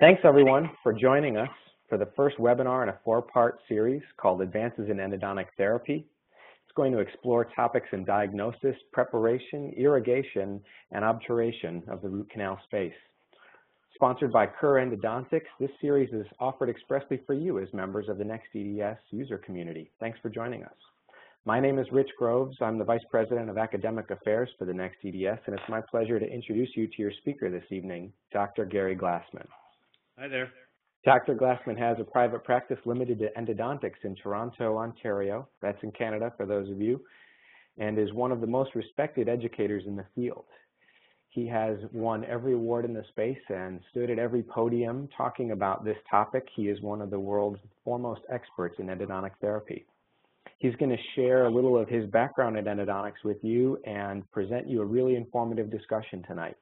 Thanks everyone for joining us for the first webinar in a four-part series called Advances in Endodontic Therapy. It's going to explore topics in diagnosis, preparation, irrigation, and obturation of the root canal space. Sponsored by Kerr Endodontics, this series is offered expressly for you as members of the Next DDS user community. Thanks for joining us. My name is Rich Groves. I'm the Vice President of Academic Affairs for the Next DDS, and it's my pleasure to introduce you to your speaker this evening, Dr. Gary Glassman. Hi there. Dr. Glassman has a private practice limited to endodontics in Toronto, Ontario. That's in Canada for those of you, and is one of the most respected educators in the field. He has won every award in the space and stood at every podium talking about this topic. He is one of the world's foremost experts in endodontic therapy. He's going to share a little of his background in endodontics with you and present you a really informative discussion tonight.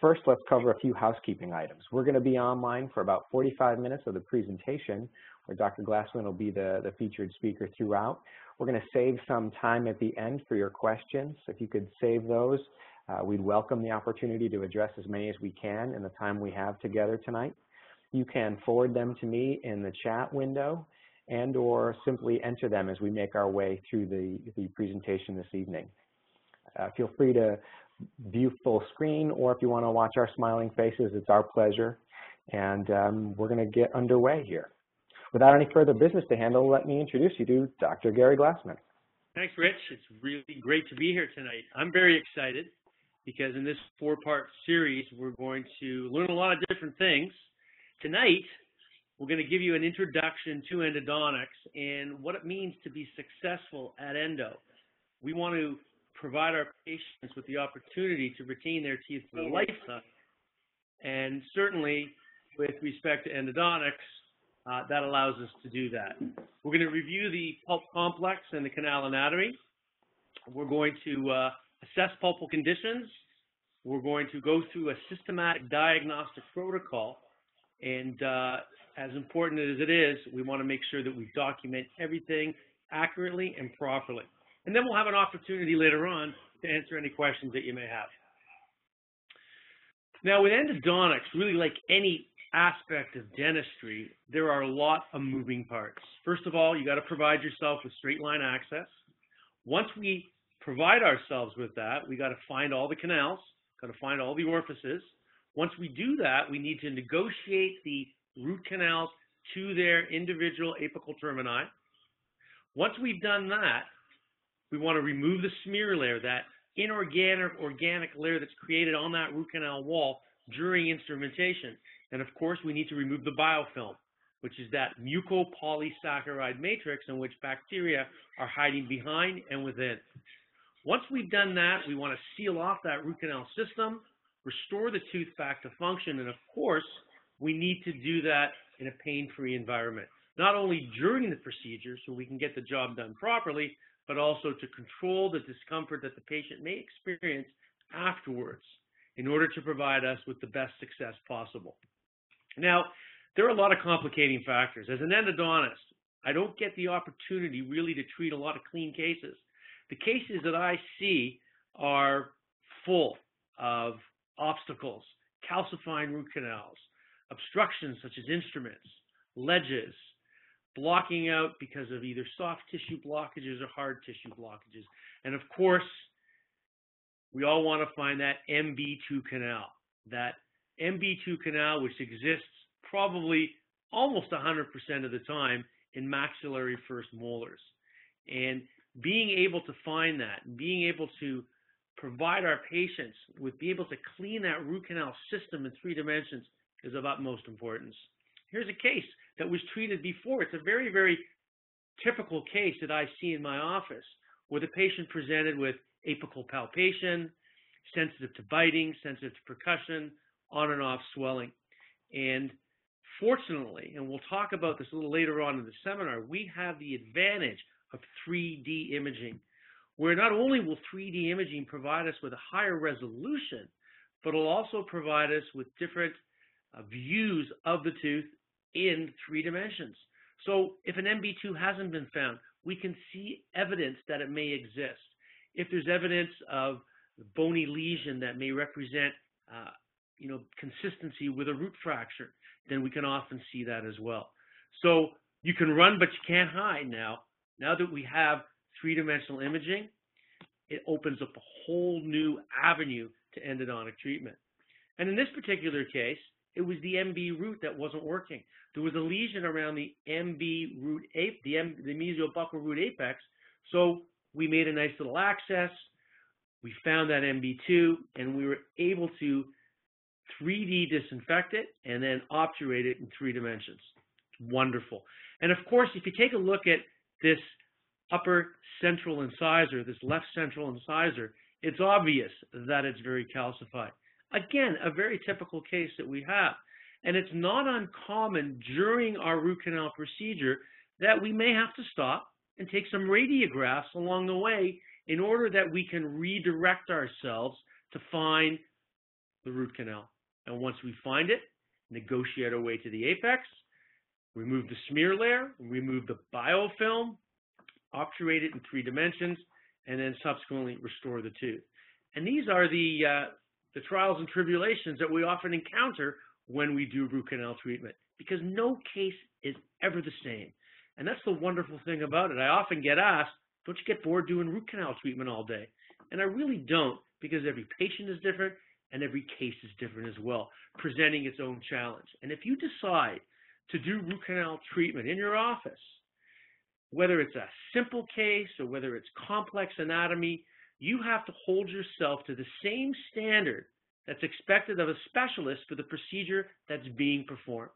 First, let's cover a few housekeeping items. We're going to be online for about 45 minutes of the presentation, where Dr. Glassman will be the, the featured speaker throughout. We're going to save some time at the end for your questions. If you could save those, uh, we'd welcome the opportunity to address as many as we can in the time we have together tonight. You can forward them to me in the chat window and or simply enter them as we make our way through the, the presentation this evening. Uh, feel free to view full screen, or if you want to watch our smiling faces, it's our pleasure. And um, we're going to get underway here. Without any further business to handle, let me introduce you to Dr. Gary Glassman. Thanks, Rich. It's really great to be here tonight. I'm very excited because in this four-part series, we're going to learn a lot of different things. Tonight, we're going to give you an introduction to endodontics and what it means to be successful at endo. We want to provide our patients with the opportunity to retain their teeth for a lifetime. And certainly, with respect to endodontics, uh, that allows us to do that. We're going to review the pulp complex and the canal anatomy. We're going to uh, assess pulpal conditions. We're going to go through a systematic diagnostic protocol. And uh, as important as it is, we want to make sure that we document everything accurately and properly. And then we'll have an opportunity later on to answer any questions that you may have. Now, with endodontics, really like any aspect of dentistry, there are a lot of moving parts. First of all, you got to provide yourself with straight line access. Once we provide ourselves with that, we got to find all the canals, got to find all the orifices. Once we do that, we need to negotiate the root canals to their individual apical termini. Once we've done that, we want to remove the smear layer, that inorganic organic layer that's created on that root canal wall during instrumentation. And of course, we need to remove the biofilm, which is that mucopolysaccharide matrix in which bacteria are hiding behind and within. Once we've done that, we want to seal off that root canal system, restore the tooth back to function, and of course, we need to do that in a pain-free environment. Not only during the procedure, so we can get the job done properly, but also to control the discomfort that the patient may experience afterwards in order to provide us with the best success possible. Now, there are a lot of complicating factors. As an endodontist, I don't get the opportunity really to treat a lot of clean cases. The cases that I see are full of obstacles, calcifying root canals, obstructions such as instruments, ledges, blocking out because of either soft tissue blockages or hard tissue blockages. And of course, we all want to find that MB2 canal, that MB2 canal which exists probably almost 100% of the time in maxillary first molars. And being able to find that, being able to provide our patients with being able to clean that root canal system in three dimensions is of utmost importance. Here's a case that was treated before. It's a very, very typical case that I see in my office where the patient presented with apical palpation, sensitive to biting, sensitive to percussion, on and off swelling. And fortunately, and we'll talk about this a little later on in the seminar, we have the advantage of 3D imaging, where not only will 3D imaging provide us with a higher resolution, but it'll also provide us with different uh, views of the tooth in three dimensions. So if an MB2 hasn't been found, we can see evidence that it may exist. If there's evidence of bony lesion that may represent uh, you know, consistency with a root fracture, then we can often see that as well. So you can run, but you can't hide now. Now that we have three-dimensional imaging, it opens up a whole new avenue to endodontic treatment. And in this particular case, it was the MB root that wasn't working. There was a lesion around the MB root, the, M, the mesiobuccal root apex. So we made a nice little access. We found that MB2, and we were able to 3D disinfect it and then obturate it in three dimensions. Wonderful. And of course, if you take a look at this upper central incisor, this left central incisor, it's obvious that it's very calcified. Again, a very typical case that we have. And it's not uncommon during our root canal procedure that we may have to stop and take some radiographs along the way in order that we can redirect ourselves to find the root canal. And once we find it, negotiate our way to the apex, remove the smear layer, remove the biofilm, obturate it in three dimensions, and then subsequently restore the tooth. And these are the, uh, the trials and tribulations that we often encounter when we do root canal treatment because no case is ever the same. And that's the wonderful thing about it. I often get asked, don't you get bored doing root canal treatment all day? And I really don't because every patient is different and every case is different as well, presenting its own challenge. And if you decide to do root canal treatment in your office, whether it's a simple case or whether it's complex anatomy, you have to hold yourself to the same standard that's expected of a specialist for the procedure that's being performed,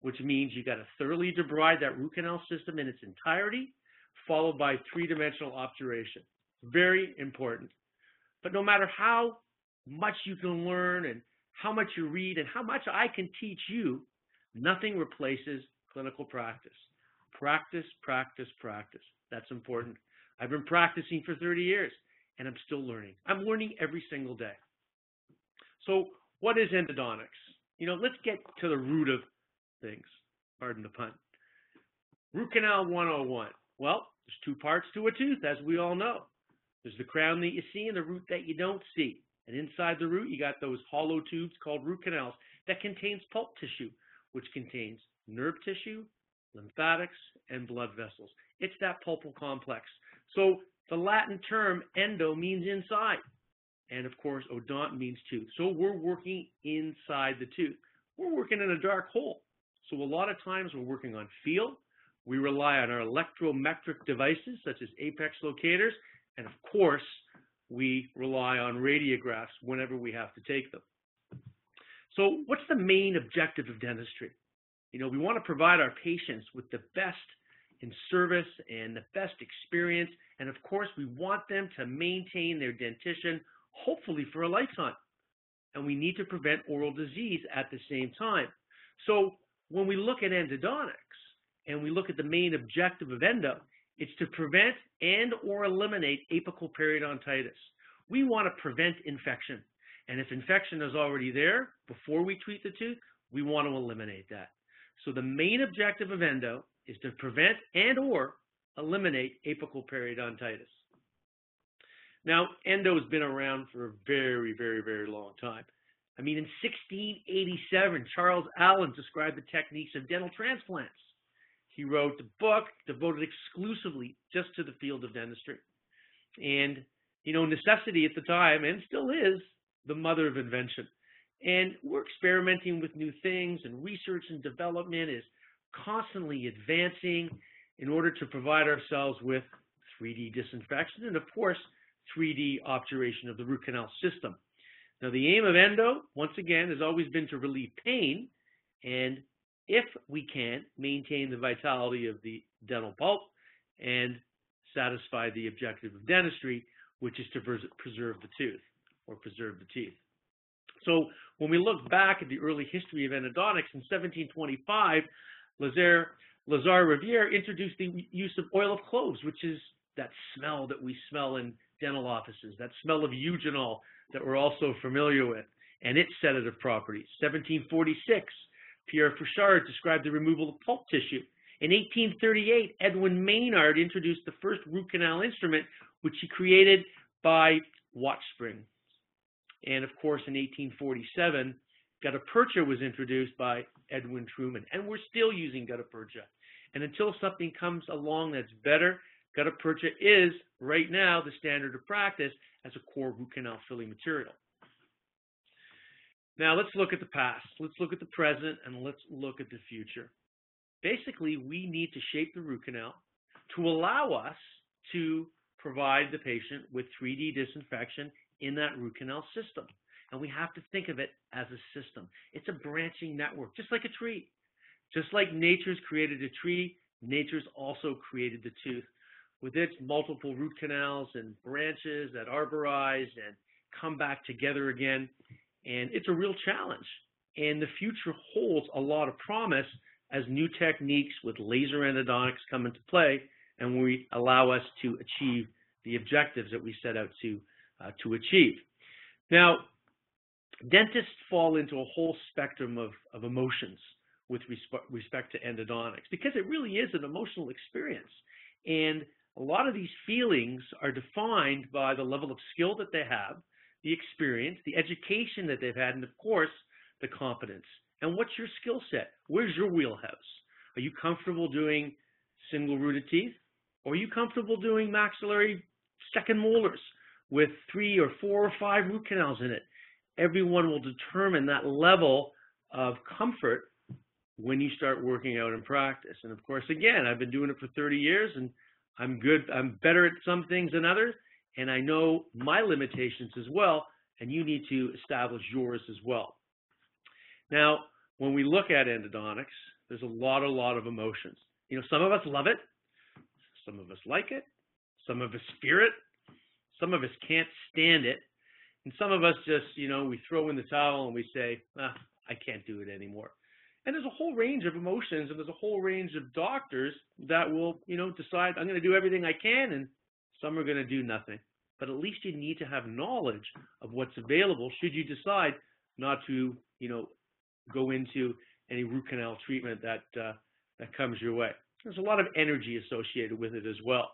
which means you got to thoroughly debride that root canal system in its entirety, followed by three-dimensional obturation. Very important. But no matter how much you can learn and how much you read and how much I can teach you, nothing replaces clinical practice. Practice, practice, practice. That's important. I've been practicing for 30 years and I'm still learning. I'm learning every single day. So what is endodontics? You know, let's get to the root of things. Pardon the pun. Root canal 101. Well, there's two parts to a tooth, as we all know. There's the crown that you see and the root that you don't see. And inside the root, you got those hollow tubes called root canals that contains pulp tissue, which contains nerve tissue, lymphatics, and blood vessels. It's that pulpal complex. So the Latin term endo means inside. And of course, odont means tooth. So we're working inside the tooth. We're working in a dark hole. So a lot of times we're working on feel. We rely on our electrometric devices such as apex locators. And of course, we rely on radiographs whenever we have to take them. So what's the main objective of dentistry? You know, we want to provide our patients with the best in service and the best experience. And of course, we want them to maintain their dentition, hopefully for a lifetime. And we need to prevent oral disease at the same time. So when we look at endodontics and we look at the main objective of endo, it's to prevent and or eliminate apical periodontitis. We want to prevent infection. And if infection is already there before we treat the tooth, we want to eliminate that. So the main objective of endo is to prevent and or eliminate apical periodontitis. Now, endo has been around for a very, very, very long time. I mean, in 1687, Charles Allen described the techniques of dental transplants. He wrote a book devoted exclusively just to the field of dentistry. And, you know, necessity at the time, and still is, the mother of invention. And we're experimenting with new things, and research and development is constantly advancing in order to provide ourselves with 3D disinfection and, of course, 3D obturation of the root canal system. Now, the aim of endo, once again, has always been to relieve pain and, if we can, maintain the vitality of the dental pulp and satisfy the objective of dentistry, which is to preserve the tooth or preserve the teeth. So when we look back at the early history of endodontics in 1725, Lazare, Lazare Riviere introduced the use of oil of cloves, which is that smell that we smell in dental offices, that smell of eugenol that we're also familiar with, and its sedative properties. 1746, Pierre Fauchard described the removal of pulp tissue. In 1838, Edwin Maynard introduced the first root canal instrument, which he created by watch spring. And of course, in 1847, gutta percha was introduced by Edwin Truman, and we're still using gutta percha. And until something comes along that's better, gutta percha is right now the standard of practice as a core root canal filling material. Now let's look at the past, let's look at the present, and let's look at the future. Basically, we need to shape the root canal to allow us to provide the patient with 3D disinfection in that root canal system. And we have to think of it as a system. It's a branching network, just like a tree. Just like nature's created a tree, nature's also created the tooth with its multiple root canals and branches that arborize and come back together again. And it's a real challenge. And the future holds a lot of promise as new techniques with laser endodontics come into play and we allow us to achieve the objectives that we set out to, uh, to achieve. Now, dentists fall into a whole spectrum of, of emotions with resp respect to endodontics because it really is an emotional experience. And a lot of these feelings are defined by the level of skill that they have, the experience, the education that they've had, and of course, the competence. And what's your skill set? Where's your wheelhouse? Are you comfortable doing single rooted teeth? Or are you comfortable doing maxillary second molars with three or four or five root canals in it? Everyone will determine that level of comfort when you start working out in practice. And of course, again, I've been doing it for 30 years and I'm good, I'm better at some things than others, and I know my limitations as well, and you need to establish yours as well. Now, when we look at endodontics, there's a lot, a lot of emotions. You know, some of us love it, some of us like it, some of us fear it, some of us can't stand it, and some of us just, you know, we throw in the towel and we say, ah, I can't do it anymore. And there's a whole range of emotions and there's a whole range of doctors that will, you know, decide I'm going to do everything I can and some are going to do nothing. But at least you need to have knowledge of what's available should you decide not to, you know, go into any root canal treatment that uh, that comes your way. There's a lot of energy associated with it as well.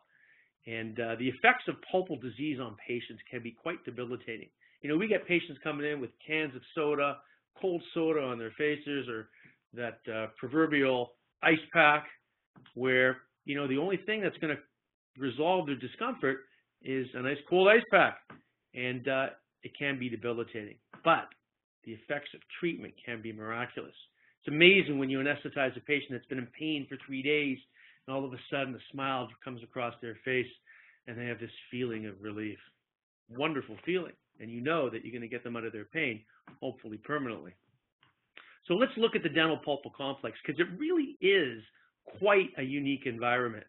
And uh, the effects of pulpal disease on patients can be quite debilitating. You know, we get patients coming in with cans of soda, cold soda on their faces, or that uh, proverbial ice pack where, you know, the only thing that's going to resolve their discomfort is a nice cold ice pack. And uh, it can be debilitating. But the effects of treatment can be miraculous. It's amazing when you anesthetize a patient that's been in pain for three days, and all of a sudden a smile comes across their face, and they have this feeling of relief. Wonderful feeling. And you know that you're going to get them out of their pain, hopefully permanently. So let's look at the dental pulpal complex because it really is quite a unique environment.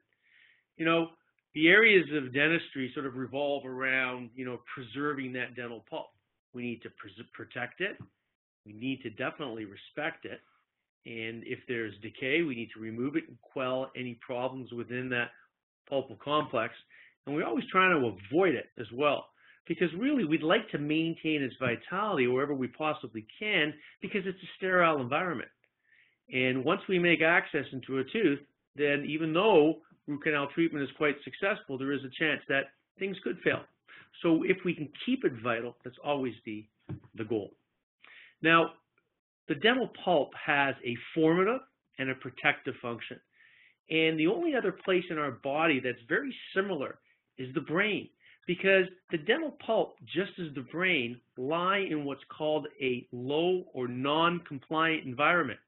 You know, the areas of dentistry sort of revolve around, you know, preserving that dental pulp. We need to protect it. We need to definitely respect it. And if there's decay, we need to remove it and quell any problems within that pulpal complex. And we're always trying to avoid it as well because really we'd like to maintain its vitality wherever we possibly can because it's a sterile environment. And once we make access into a tooth, then even though root canal treatment is quite successful, there is a chance that things could fail. So if we can keep it vital, that's always the, the goal. Now, the dental pulp has a formative and a protective function. And the only other place in our body that's very similar is the brain because the dental pulp, just as the brain, lie in what's called a low or non-compliant environment.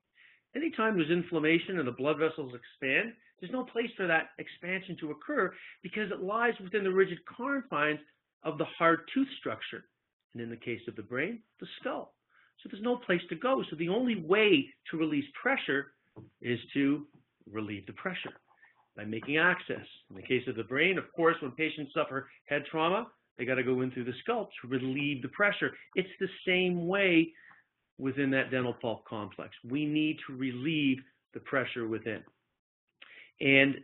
Anytime there's inflammation and the blood vessels expand, there's no place for that expansion to occur because it lies within the rigid confines of the hard tooth structure. And in the case of the brain, the skull. So there's no place to go. So the only way to release pressure is to relieve the pressure by making access. In the case of the brain, of course, when patients suffer head trauma, they got to go in through the skull to relieve the pressure. It's the same way within that dental pulp complex. We need to relieve the pressure within. And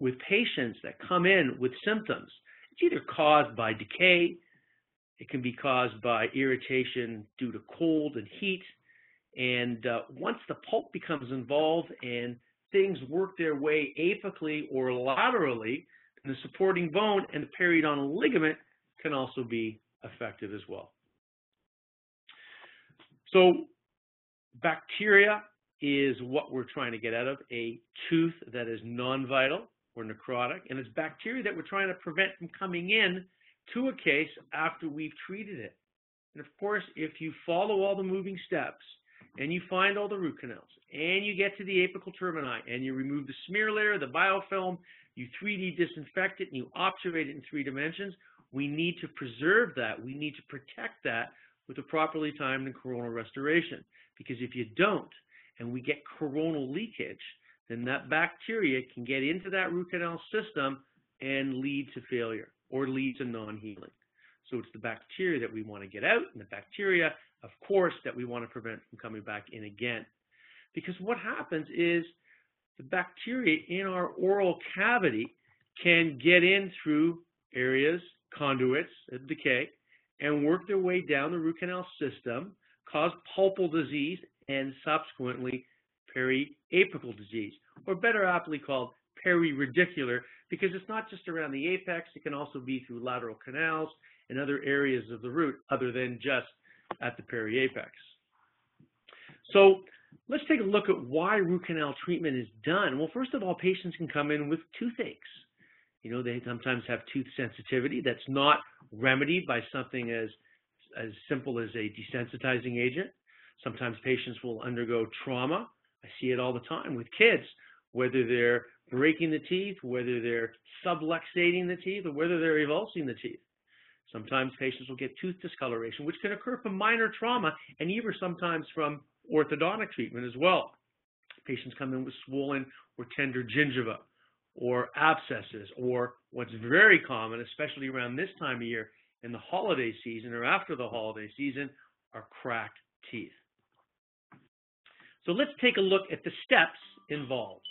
with patients that come in with symptoms, it's either caused by decay, it can be caused by irritation due to cold and heat. And uh, once the pulp becomes involved and things work their way apically or laterally, the supporting bone and the periodontal ligament can also be affected as well. So bacteria is what we're trying to get out of, a tooth that is non-vital or necrotic, and it's bacteria that we're trying to prevent from coming in to a case after we've treated it. And of course, if you follow all the moving steps and you find all the root canals and you get to the apical termini and you remove the smear layer, the biofilm, you 3D disinfect it and you obturate it in three dimensions, we need to preserve that. We need to protect that with a properly timed and coronal restoration. Because if you don't, and we get coronal leakage, then that bacteria can get into that root canal system and lead to failure or lead to non-healing. So it's the bacteria that we want to get out, and the bacteria, of course, that we want to prevent from coming back in again. Because what happens is the bacteria in our oral cavity can get in through areas, conduits of decay, and work their way down the root canal system, cause pulpal disease, and subsequently periapical disease, or better aptly called periradicular, because it's not just around the apex, it can also be through lateral canals and other areas of the root other than just at the periapex. So let's take a look at why root canal treatment is done. Well, first of all, patients can come in with toothaches. You know, they sometimes have tooth sensitivity that's not remedied by something as, as simple as a desensitizing agent. Sometimes patients will undergo trauma. I see it all the time with kids, whether they're breaking the teeth, whether they're subluxating the teeth, or whether they're avulsing the teeth. Sometimes patients will get tooth discoloration, which can occur from minor trauma and even sometimes from orthodontic treatment as well. Patients come in with swollen or tender gingiva or abscesses, or what's very common, especially around this time of year in the holiday season or after the holiday season, are cracked teeth. So let's take a look at the steps involved.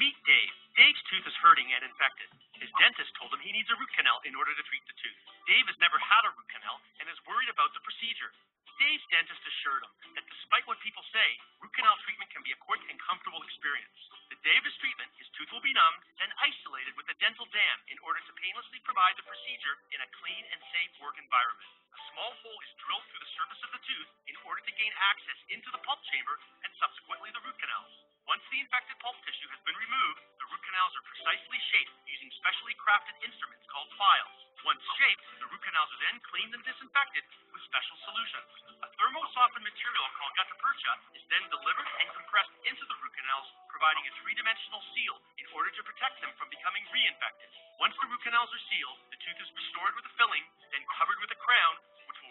Meet Dave. Dave's tooth is hurting and infected. His dentist told him he needs a root canal in order to treat the tooth. Dave has never had a root canal and is worried about the procedure. Dave's dentist assured him that despite what people say, root canal treatment can be a quick and comfortable experience. The day of his treatment, his tooth will be numbed, then isolated with a dental dam in order to painlessly provide the procedure in a clean and safe work environment. A small hole is drilled through the surface of the tooth in order to gain access into the pulp chamber and subsequently the root canals. Once the infected pulp tissue has been removed, the root canals are precisely shaped using specially crafted instruments called files. Once shaped, the root canals are then cleaned and disinfected with special solutions. A thermo-softened material called gutta percha is then delivered and compressed into the root canals, providing a three-dimensional seal in order to protect them from becoming reinfected. Once the root canals are sealed, the tooth is restored with a filling, then covered with a crown,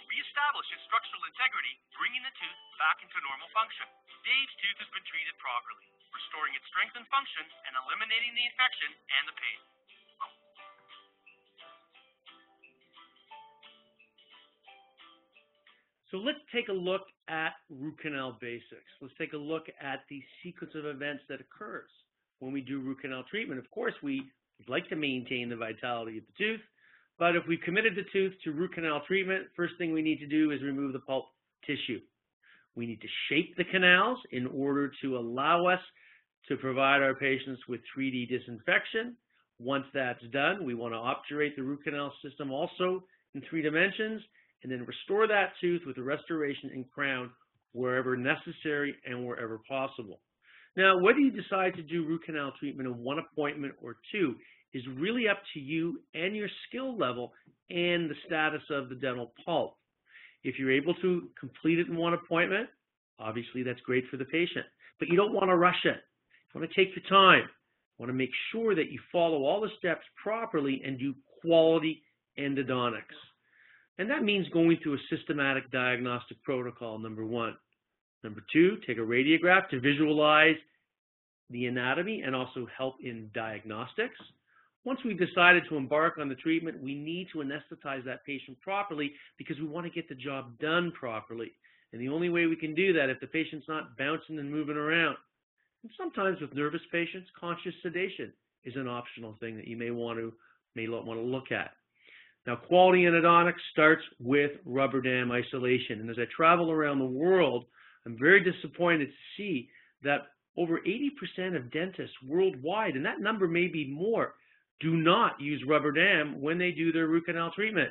reestablish its structural integrity, bringing the tooth back into normal function. Dave's tooth has been treated properly, restoring its strength and function and eliminating the infection and the pain. So let's take a look at root canal basics. Let's take a look at the sequence of events that occurs when we do root canal treatment. Of course, we would like to maintain the vitality of the tooth, but if we've committed the tooth to root canal treatment, first thing we need to do is remove the pulp tissue. We need to shape the canals in order to allow us to provide our patients with 3D disinfection. Once that's done, we want to obturate the root canal system also in three dimensions and then restore that tooth with a restoration and crown wherever necessary and wherever possible. Now, whether you decide to do root canal treatment in one appointment or two is really up to you and your skill level and the status of the dental pulp. If you're able to complete it in one appointment, obviously that's great for the patient, but you don't want to rush it. You want to take your time. You want to make sure that you follow all the steps properly and do quality endodontics. And that means going through a systematic diagnostic protocol, number one. Number two, take a radiograph to visualize the anatomy and also help in diagnostics. Once we've decided to embark on the treatment, we need to anesthetize that patient properly because we want to get the job done properly. And the only way we can do that if the patient's not bouncing and moving around. And sometimes with nervous patients, conscious sedation is an optional thing that you may want to may want to look at. Now, quality endodontics starts with rubber dam isolation. And as I travel around the world, I'm very disappointed to see that over 80% of dentists worldwide, and that number may be more, do not use rubber dam when they do their root canal treatment.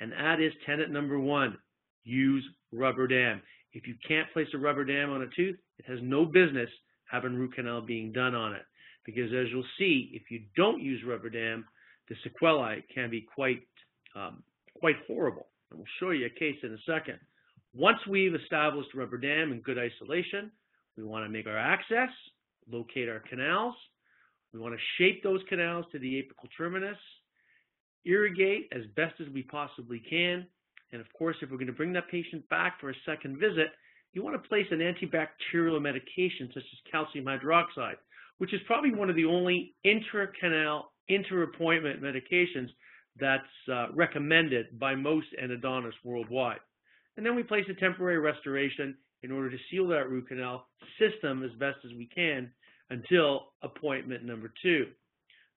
And that is tenet number one. use rubber dam. If you can't place a rubber dam on a tooth, it has no business having root canal being done on it. Because as you'll see, if you don't use rubber dam, the sequelae can be quite, um, quite horrible. And we'll show you a case in a second. Once we've established rubber dam in good isolation, we want to make our access, locate our canals. We want to shape those canals to the apical terminus, irrigate as best as we possibly can. And of course, if we're going to bring that patient back for a second visit, you want to place an antibacterial medication such as calcium hydroxide, which is probably one of the only intracanal, inter-appointment medications that's uh, recommended by most endodontists worldwide. And then we place a temporary restoration in order to seal that root canal system as best as we can until appointment number two.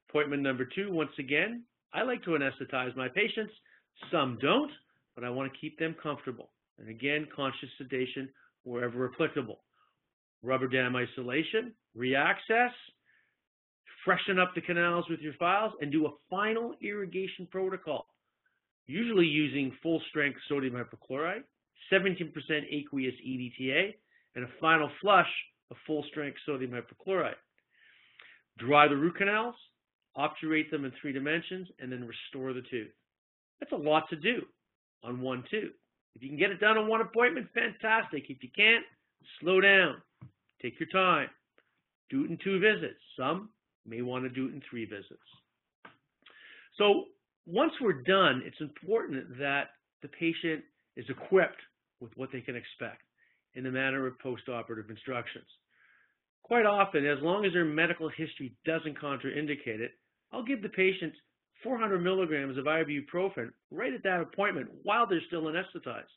Appointment number two, once again, I like to anesthetize my patients. Some don't, but I want to keep them comfortable. And again, conscious sedation wherever applicable. Rubber dam isolation, reaccess, freshen up the canals with your files, and do a final irrigation protocol, usually using full strength sodium hypochlorite, 17% aqueous EDTA, and a final flush of full strength sodium hypochlorite. Dry the root canals, obturate them in three dimensions, and then restore the tooth. That's a lot to do on one tooth. If you can get it done in one appointment, fantastic. If you can't, slow down. Take your time. Do it in two visits. Some may want to do it in three visits. So once we're done, it's important that the patient is equipped with what they can expect in the manner of postoperative instructions. Quite often, as long as their medical history doesn't contraindicate it, I'll give the patient 400 milligrams of ibuprofen right at that appointment while they're still anesthetized.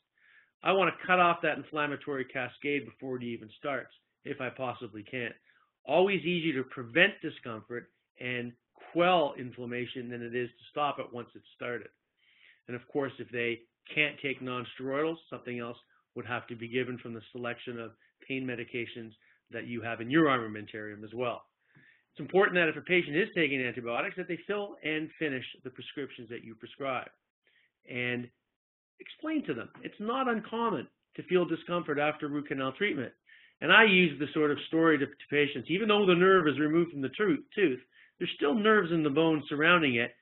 I want to cut off that inflammatory cascade before it even starts, if I possibly can. Always easier to prevent discomfort and quell inflammation than it is to stop it once it's started. And of course, if they can't take nonsteroidals, something else would have to be given from the selection of pain medications that you have in your armamentarium as well. It's important that if a patient is taking antibiotics, that they fill and finish the prescriptions that you prescribe. And explain to them. It's not uncommon to feel discomfort after root canal treatment. And I use the sort of story to, to patients, even though the nerve is removed from the tooth, there's still nerves in the bone surrounding it,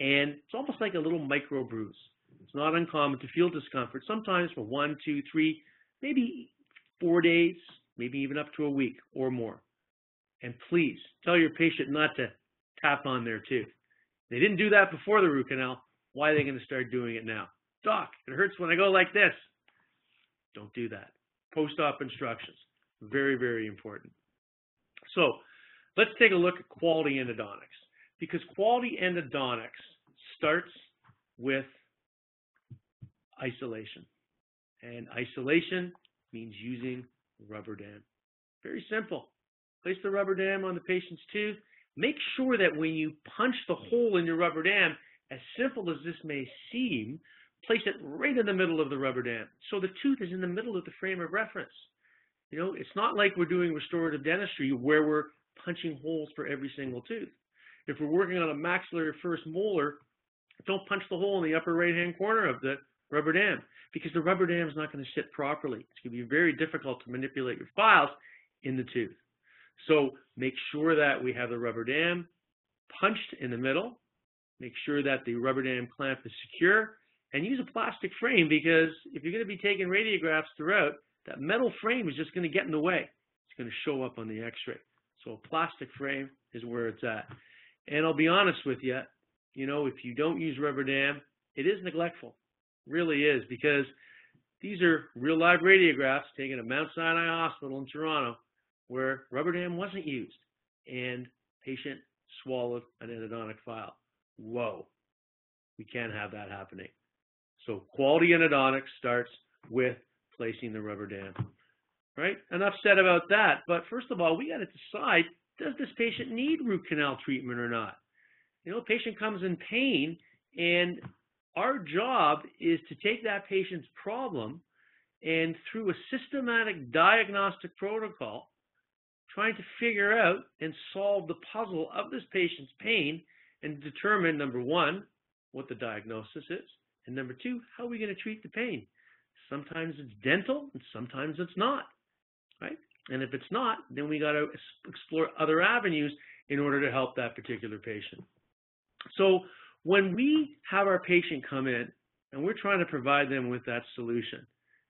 and it's almost like a little micro bruise. It's not uncommon to feel discomfort, sometimes for one, two, three, maybe four days, maybe even up to a week or more. And please tell your patient not to tap on their tooth. They didn't do that before the root canal. Why are they going to start doing it now? Doc, it hurts when I go like this. Don't do that. Post-op instructions. Very, very important. So let's take a look at quality endodontics because quality endodontics starts with isolation. And isolation means using rubber dam. Very simple. Place the rubber dam on the patient's tooth. Make sure that when you punch the hole in your rubber dam, as simple as this may seem, place it right in the middle of the rubber dam. So the tooth is in the middle of the frame of reference. You know, it's not like we're doing restorative dentistry where we're punching holes for every single tooth. If we're working on a maxillary first molar, don't punch the hole in the upper right-hand corner of the rubber dam because the rubber dam is not going to sit properly. It's going to be very difficult to manipulate your files in the tooth. So make sure that we have the rubber dam punched in the middle. Make sure that the rubber dam clamp is secure and use a plastic frame because if you're going to be taking radiographs throughout, that metal frame is just going to get in the way. It's going to show up on the x-ray. So a plastic frame is where it's at. And I'll be honest with you, you know, if you don't use rubber dam, it is neglectful. Really is because these are real live radiographs taken at Mount Sinai Hospital in Toronto where rubber dam wasn't used and patient swallowed an endodontic file. Whoa, we can't have that happening. So quality endodontics starts with placing the rubber dam. Right? Enough said about that. But first of all, we got to decide, does this patient need root canal treatment or not? You know, patient comes in pain, and our job is to take that patient's problem and through a systematic diagnostic protocol, trying to figure out and solve the puzzle of this patient's pain and determine, number one, what the diagnosis is, and number two, how are we going to treat the pain? Sometimes it's dental, and sometimes it's not, right? And if it's not, then we got to explore other avenues in order to help that particular patient. So when we have our patient come in and we're trying to provide them with that solution,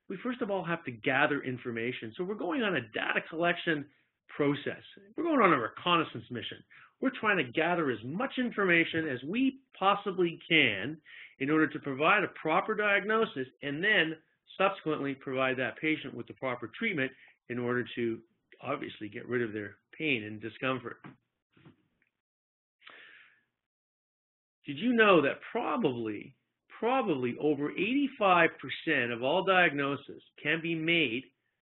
we first of all have to gather information. So we're going on a data collection process. We're going on a reconnaissance mission. We're trying to gather as much information as we possibly can in order to provide a proper diagnosis and then subsequently provide that patient with the proper treatment in order to obviously get rid of their pain and discomfort. Did you know that probably, probably over 85% of all diagnoses can be made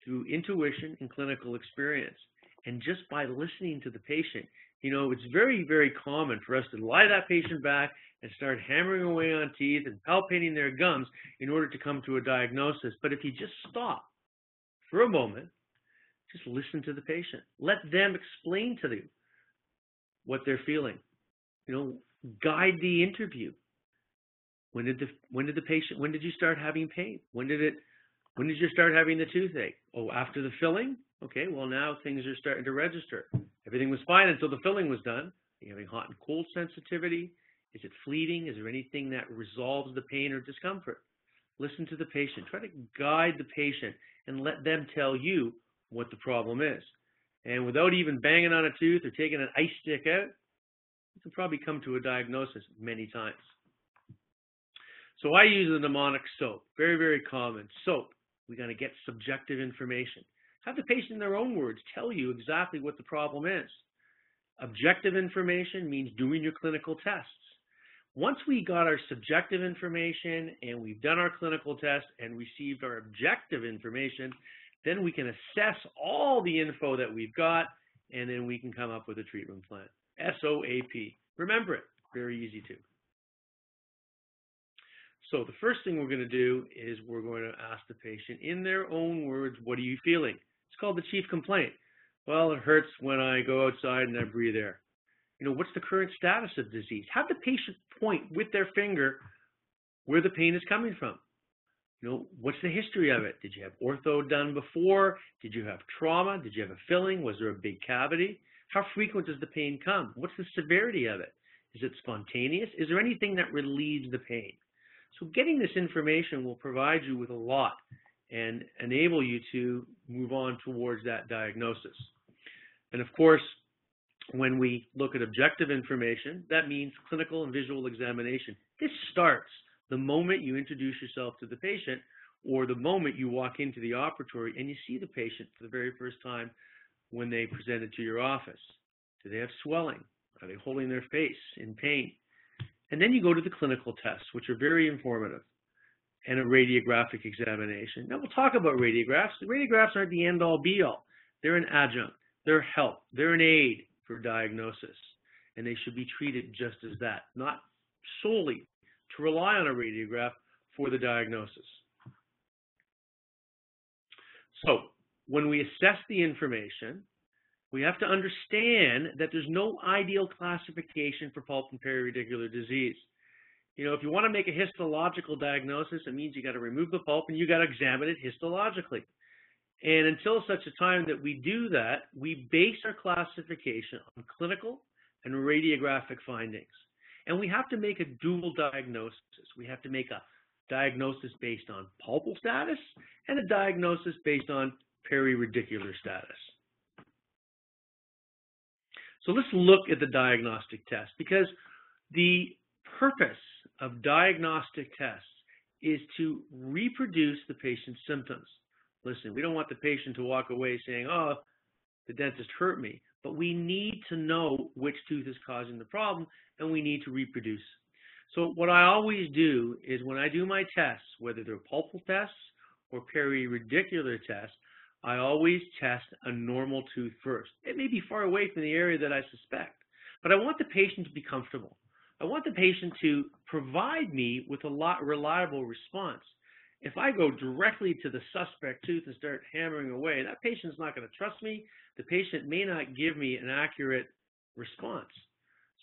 through intuition and clinical experience? And just by listening to the patient, you know, it's very, very common for us to lie that patient back and start hammering away on teeth and palpating their gums in order to come to a diagnosis. But if you just stop for a moment, just listen to the patient. Let them explain to you what they're feeling. You know, guide the interview. When did the when did the patient when did you start having pain? When did it when did you start having the toothache? Oh, after the filling? Okay, well now things are starting to register. Everything was fine until the filling was done. Are you having hot and cold sensitivity? Is it fleeting? Is there anything that resolves the pain or discomfort? Listen to the patient. Try to guide the patient and let them tell you what the problem is. And without even banging on a tooth or taking an ice stick out, you can probably come to a diagnosis many times. So I use the mnemonic SOAP. Very, very common. SOAP. We're going to get subjective information. Have the patient in their own words tell you exactly what the problem is. Objective information means doing your clinical tests. Once we got our subjective information and we've done our clinical test and received our objective information, then we can assess all the info that we've got and then we can come up with a treatment plan. S-O-A-P. Remember it. Very easy to. So the first thing we're going to do is we're going to ask the patient in their own words, what are you feeling? It's called the chief complaint. Well, it hurts when I go outside and I breathe air. You know, what's the current status of disease? Have the patient point with their finger where the pain is coming from. You know, what's the history of it? Did you have ortho done before? Did you have trauma? Did you have a filling? Was there a big cavity? How frequent does the pain come? What's the severity of it? Is it spontaneous? Is there anything that relieves the pain? So getting this information will provide you with a lot and enable you to move on towards that diagnosis. And of course, when we look at objective information, that means clinical and visual examination. This starts the moment you introduce yourself to the patient or the moment you walk into the operatory and you see the patient for the very first time when they present it to your office. Do they have swelling? Are they holding their face in pain? And then you go to the clinical tests, which are very informative, and a radiographic examination. Now we'll talk about radiographs. The radiographs aren't the end all be all. They're an adjunct. They're help. They're an aid for diagnosis. And they should be treated just as that, not solely to rely on a radiograph for the diagnosis. So when we assess the information, we have to understand that there's no ideal classification for pulp and periradicular disease. You know, if you want to make a histological diagnosis, it means you got to remove the pulp and you got to examine it histologically. And until such a time that we do that, we base our classification on clinical and radiographic findings. And we have to make a dual diagnosis. We have to make a diagnosis based on pulpal status and a diagnosis based on periradicular status. So let's look at the diagnostic test because the purpose of diagnostic tests is to reproduce the patient's symptoms. Listen, we don't want the patient to walk away saying, oh, the dentist hurt me. But we need to know which tooth is causing the problem, and we need to reproduce. So what I always do is when I do my tests, whether they're pulpal tests or periradicular tests, I always test a normal tooth first. It may be far away from the area that I suspect, but I want the patient to be comfortable. I want the patient to provide me with a lot reliable response. If I go directly to the suspect tooth and start hammering away, that patient's not going to trust me. The patient may not give me an accurate response.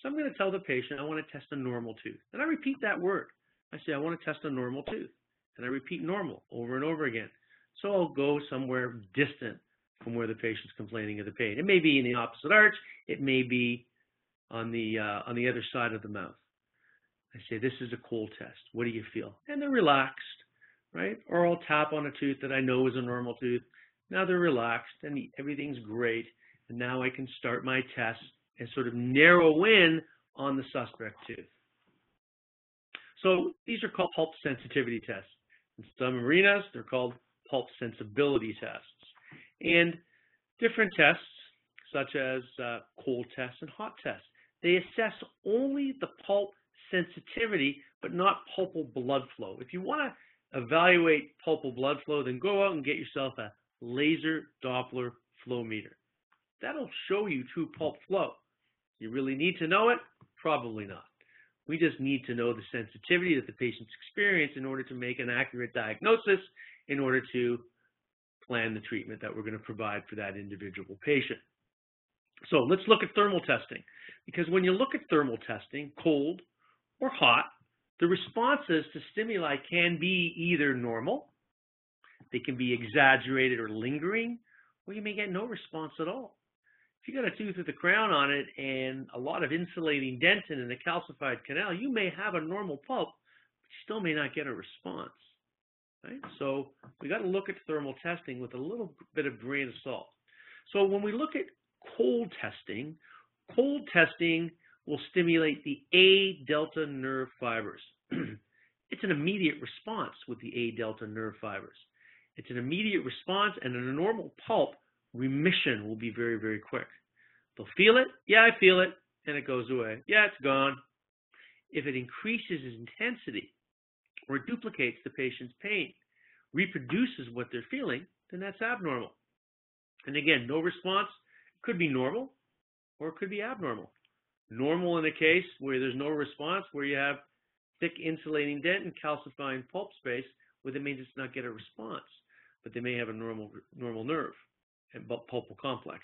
So I'm going to tell the patient I want to test a normal tooth. And I repeat that word. I say I want to test a normal tooth. and I repeat normal over and over again. So I'll go somewhere distant from where the patient's complaining of the pain. It may be in the opposite arch. It may be on the uh, on the other side of the mouth. I say, this is a cold test. What do you feel? And they're relaxed, right? Or I'll tap on a tooth that I know is a normal tooth. Now they're relaxed and everything's great. And now I can start my test and sort of narrow in on the suspect tooth. So these are called pulp sensitivity tests. In some arenas, they're called pulp sensibility tests. And different tests, such as uh, cold tests and hot tests, they assess only the pulp sensitivity, but not pulpal blood flow. If you want to evaluate pulpal blood flow, then go out and get yourself a laser Doppler flow meter. That'll show you true pulp flow. You really need to know it? Probably not. We just need to know the sensitivity that the patients experience in order to make an accurate diagnosis, in order to plan the treatment that we're going to provide for that individual patient. So let's look at thermal testing. Because when you look at thermal testing, cold or hot, the responses to stimuli can be either normal, they can be exaggerated or lingering, or you may get no response at all. If you've got a tooth with a crown on it and a lot of insulating dentin and a calcified canal, you may have a normal pulp, but you still may not get a response. Right? So we got to look at thermal testing with a little bit of grain of salt. So when we look at cold testing, cold testing will stimulate the A delta nerve fibers. it's an immediate response with the A delta nerve fibers. It's an immediate response, and in a normal pulp, remission will be very, very quick. They'll feel it, yeah, I feel it, and it goes away. Yeah, it's gone. If it increases intensity or duplicates the patient's pain, reproduces what they're feeling, then that's abnormal. And again, no response could be normal or it could be abnormal. Normal in a case where there's no response, where you have thick insulating dent and calcifying pulp space, where they may just not get a response, but they may have a normal normal nerve and pulpal complex.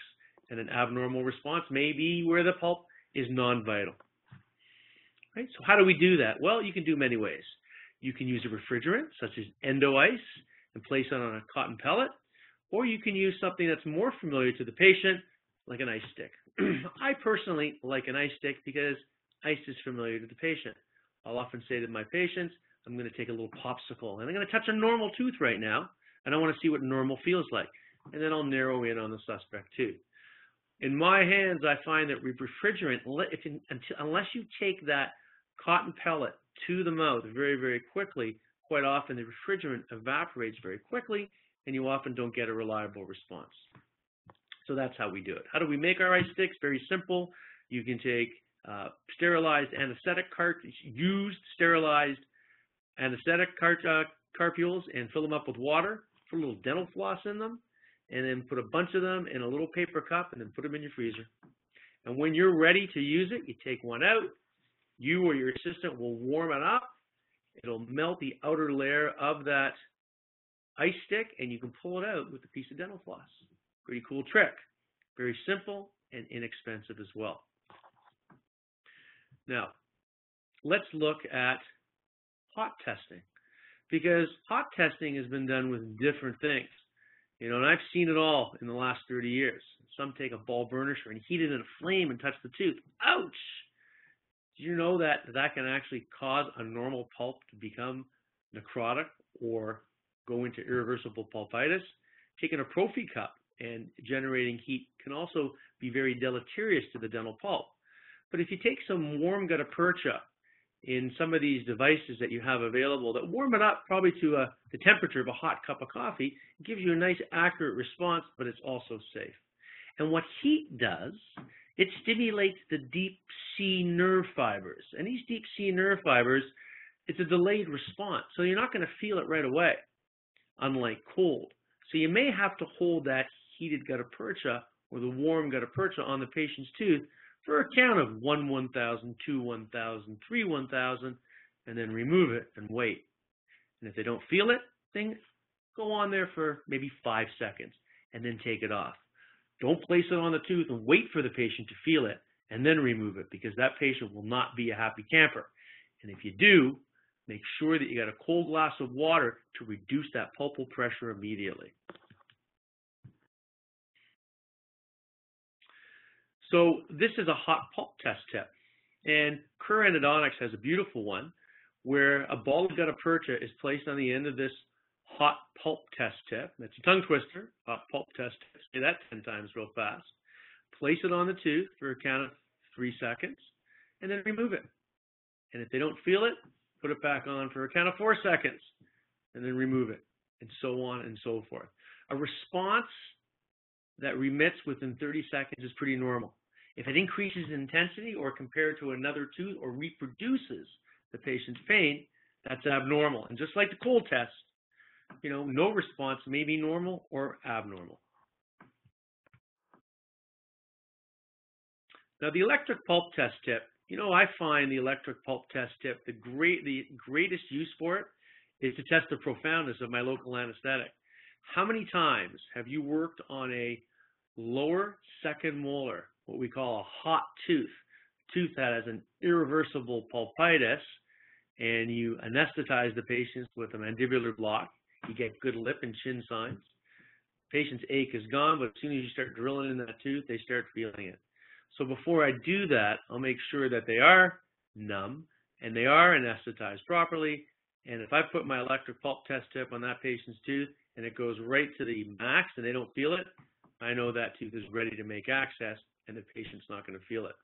And an abnormal response may be where the pulp is non-vital. Right? So how do we do that? Well, you can do many ways. You can use a refrigerant, such as endo ice, and place it on a cotton pellet, or you can use something that's more familiar to the patient, like an ice stick. I personally like an ice stick because ice is familiar to the patient. I'll often say to my patients, I'm going to take a little popsicle and I'm going to touch a normal tooth right now and I want to see what normal feels like. And then I'll narrow in on the suspect tooth. In my hands, I find that refrigerant, unless you take that cotton pellet to the mouth very, very quickly, quite often the refrigerant evaporates very quickly and you often don't get a reliable response. So that's how we do it. How do we make our ice sticks? Very simple. You can take uh, sterilized anesthetic cart, used sterilized anesthetic cart, uh, carpules and fill them up with water, put a little dental floss in them, and then put a bunch of them in a little paper cup and then put them in your freezer. And when you're ready to use it, you take one out. You or your assistant will warm it up. It'll melt the outer layer of that ice stick, and you can pull it out with a piece of dental floss. Pretty cool trick. Very simple and inexpensive as well. Now, let's look at hot testing because hot testing has been done with different things. You know, and I've seen it all in the last 30 years. Some take a ball burnisher and heat it in a flame and touch the tooth. Ouch! Do you know that that can actually cause a normal pulp to become necrotic or go into irreversible pulpitis? Taking a prophy cup and generating heat can also be very deleterious to the dental pulp. But if you take some warm gutta percha in some of these devices that you have available that warm it up probably to a, the temperature of a hot cup of coffee, it gives you a nice accurate response, but it's also safe. And what heat does, it stimulates the deep sea nerve fibers. And these deep sea nerve fibers, it's a delayed response. So you're not going to feel it right away, unlike cold. So you may have to hold that heated gutta percha or the warm gutta percha on the patient's tooth for a count of 1 1,000, 2 1,000, 3 1,000, and then remove it and wait. And if they don't feel it, then go on there for maybe five seconds and then take it off. Don't place it on the tooth and wait for the patient to feel it and then remove it because that patient will not be a happy camper. And if you do, make sure that you got a cold glass of water to reduce that pulpal pressure immediately. So this is a hot pulp test tip. And Kerr Endodontics has a beautiful one where a ball of gutta percha is placed on the end of this hot pulp test tip. That's a tongue twister, hot pulp test tip. Say that 10 times real fast. Place it on the tooth for a count of three seconds, and then remove it. And if they don't feel it, put it back on for a count of four seconds, and then remove it, and so on and so forth. A response that remits within 30 seconds is pretty normal. If it increases in intensity or compared to another tooth or reproduces the patient's pain, that's abnormal. And just like the cold test, you know, no response may be normal or abnormal. Now, the electric pulp test tip, you know, I find the electric pulp test tip, the great, the greatest use for it is to test the profoundness of my local anesthetic. How many times have you worked on a lower second molar, what we call a hot tooth, tooth that has an irreversible pulpitis, and you anesthetize the patient with a mandibular block, you get good lip and chin signs. Patient's ache is gone, but as soon as you start drilling in that tooth, they start feeling it. So before I do that, I'll make sure that they are numb and they are anesthetized properly. And if I put my electric pulp test tip on that patient's tooth and it goes right to the max and they don't feel it, I know that tooth is ready to make access and the patient's not going to feel it.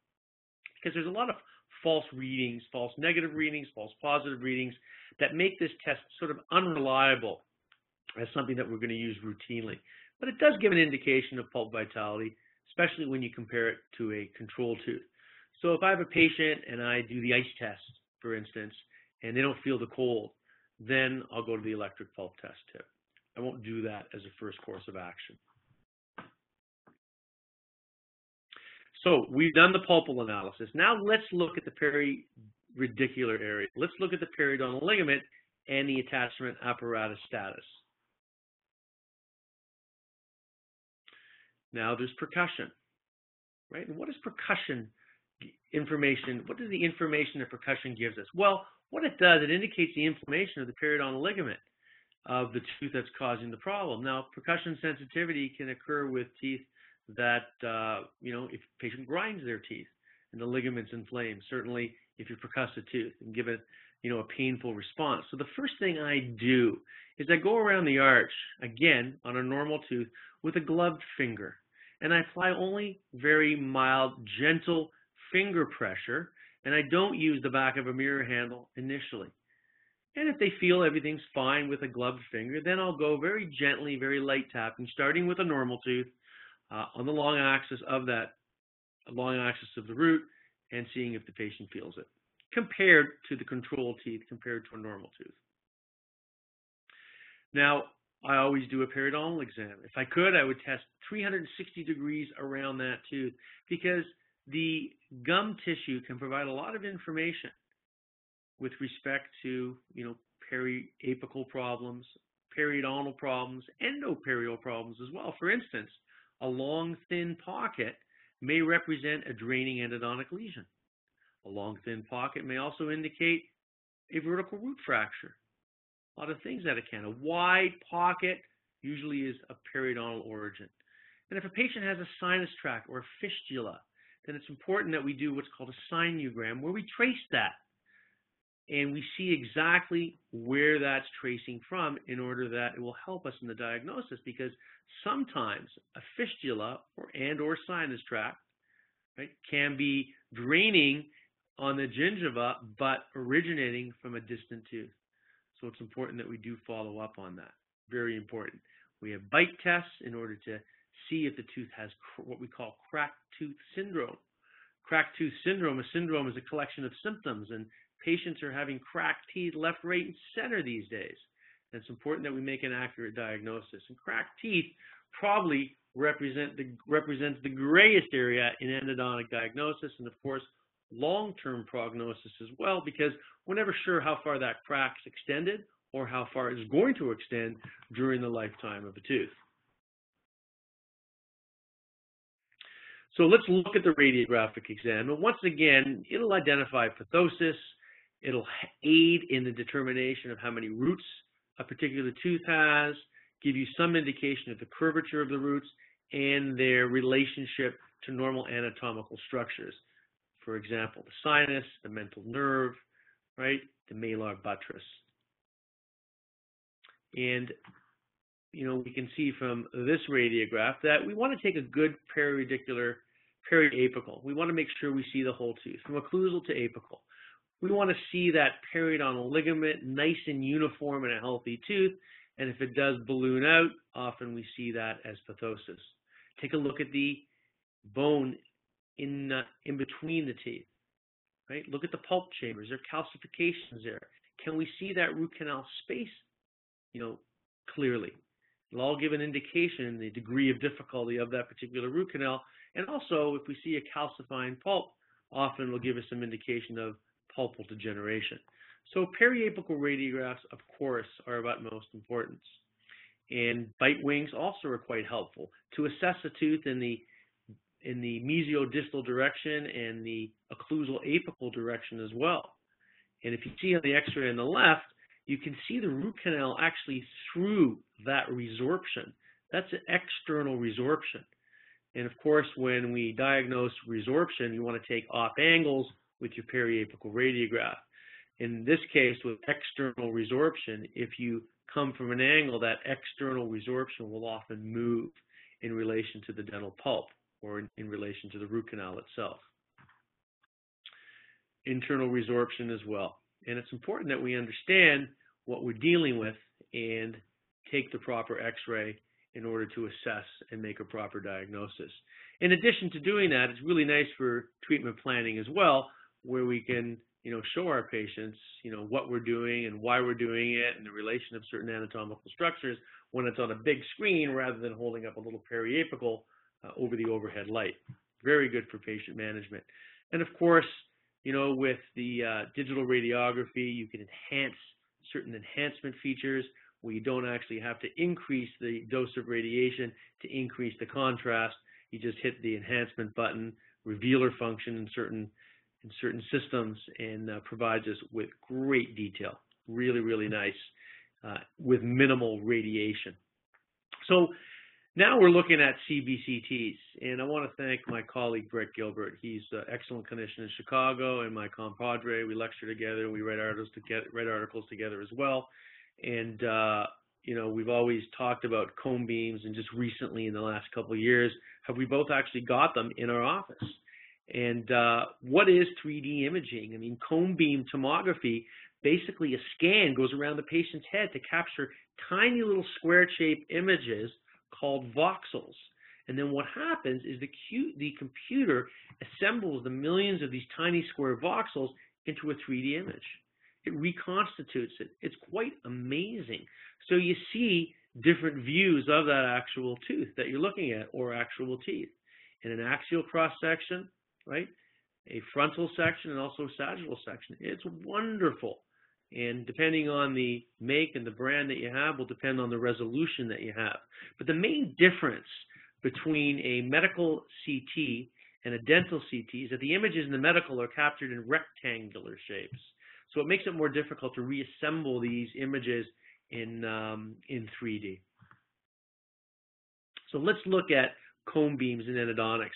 Because there's a lot of false readings, false negative readings, false positive readings that make this test sort of unreliable as something that we're going to use routinely. But it does give an indication of pulp vitality, especially when you compare it to a control tooth. So if I have a patient and I do the ice test, for instance, and they don't feel the cold, then I'll go to the electric pulp test tip. I won't do that as a first course of action. So we've done the pulpal analysis. Now let's look at the periradicular area. Let's look at the periodontal ligament and the attachment apparatus status. Now there's percussion, right? And what is percussion information? What is the information that percussion gives us? Well, what it does, it indicates the inflammation of the periodontal ligament of the tooth that's causing the problem. Now, percussion sensitivity can occur with teeth that, uh, you know, if a patient grinds their teeth and the ligaments inflame, certainly if you percuss a tooth and give it, you know, a painful response. So the first thing I do is I go around the arch, again, on a normal tooth with a gloved finger. And I apply only very mild, gentle finger pressure, and I don't use the back of a mirror handle initially. And if they feel everything's fine with a gloved finger, then I'll go very gently, very light tapping, starting with a normal tooth uh, on the long axis of that long axis of the root and seeing if the patient feels it, compared to the control teeth, compared to a normal tooth. Now, I always do a periodontal exam. If I could, I would test 360 degrees around that tooth because the gum tissue can provide a lot of information with respect to, you know, periapical problems, periodontal problems, endo-perio problems as well. For instance, a long, thin pocket may represent a draining endodontic lesion. A long, thin pocket may also indicate a vertical root fracture. A lot of things that it can. A wide pocket usually is a periodontal origin. And if a patient has a sinus tract or a fistula, then it's important that we do what's called a sinugram, where we trace that and we see exactly where that's tracing from in order that it will help us in the diagnosis because sometimes a fistula or and or sinus tract right, can be draining on the gingiva but originating from a distant tooth. So it's important that we do follow up on that. Very important. We have bite tests in order to see if the tooth has what we call cracked tooth syndrome. Cracked tooth syndrome, a syndrome is a collection of symptoms and Patients are having cracked teeth left, right, and center these days. And it's important that we make an accurate diagnosis. And cracked teeth probably represent the, represents the grayest area in endodontic diagnosis and, of course, long-term prognosis as well because we're never sure how far that crack's extended or how far it's going to extend during the lifetime of a tooth. So let's look at the radiographic exam. And once again, it'll identify pathosis, It'll aid in the determination of how many roots a particular tooth has, give you some indication of the curvature of the roots and their relationship to normal anatomical structures. For example, the sinus, the mental nerve, right, the malar buttress. And, you know, we can see from this radiograph that we want to take a good periradicular, periapical. We want to make sure we see the whole tooth, from occlusal to apical. We want to see that periodontal ligament nice and uniform in a healthy tooth, and if it does balloon out, often we see that as pathosis. Take a look at the bone in, uh, in between the teeth, right? Look at the pulp chambers. There are calcifications there. Can we see that root canal space, you know, clearly? It'll all give an indication the degree of difficulty of that particular root canal. And also, if we see a calcifying pulp, often it'll give us some indication of pulpal degeneration. So periapical radiographs, of course, are of utmost importance. And bite wings also are quite helpful to assess a tooth in the in the mesiodistal direction and the occlusal apical direction as well. And if you see on the x-ray on the left, you can see the root canal actually through that resorption. That's an external resorption. And of course, when we diagnose resorption, you want to take off angles with your periapical radiograph. In this case, with external resorption, if you come from an angle, that external resorption will often move in relation to the dental pulp or in, in relation to the root canal itself. Internal resorption as well. And it's important that we understand what we're dealing with and take the proper x-ray in order to assess and make a proper diagnosis. In addition to doing that, it's really nice for treatment planning as well, where we can you know, show our patients, you know, what we're doing and why we're doing it and the relation of certain anatomical structures when it's on a big screen rather than holding up a little periapical over the overhead light. Very good for patient management. And of course, you know, with the uh, digital radiography, you can enhance certain enhancement features where you don't actually have to increase the dose of radiation to increase the contrast. You just hit the enhancement button, revealer function in certain in certain systems, and uh, provides us with great detail. Really, really nice uh, with minimal radiation. So now we're looking at CBCTs, and I want to thank my colleague Brett Gilbert. He's an excellent clinician in Chicago, and my compadre. We lecture together, we write articles together, write articles together as well. And uh, you know, we've always talked about cone beams, and just recently, in the last couple of years, have we both actually got them in our office? And uh, what is 3D imaging? I mean, cone beam tomography, basically a scan goes around the patient's head to capture tiny little square-shaped images called voxels. And then what happens is the, the computer assembles the millions of these tiny square voxels into a 3D image. It reconstitutes it. It's quite amazing. So you see different views of that actual tooth that you're looking at or actual teeth. In an axial cross section, right? A frontal section and also a sagittal section. It's wonderful. And depending on the make and the brand that you have will depend on the resolution that you have. But the main difference between a medical CT and a dental CT is that the images in the medical are captured in rectangular shapes. So it makes it more difficult to reassemble these images in, um, in 3D. So let's look at cone beams in endodontics.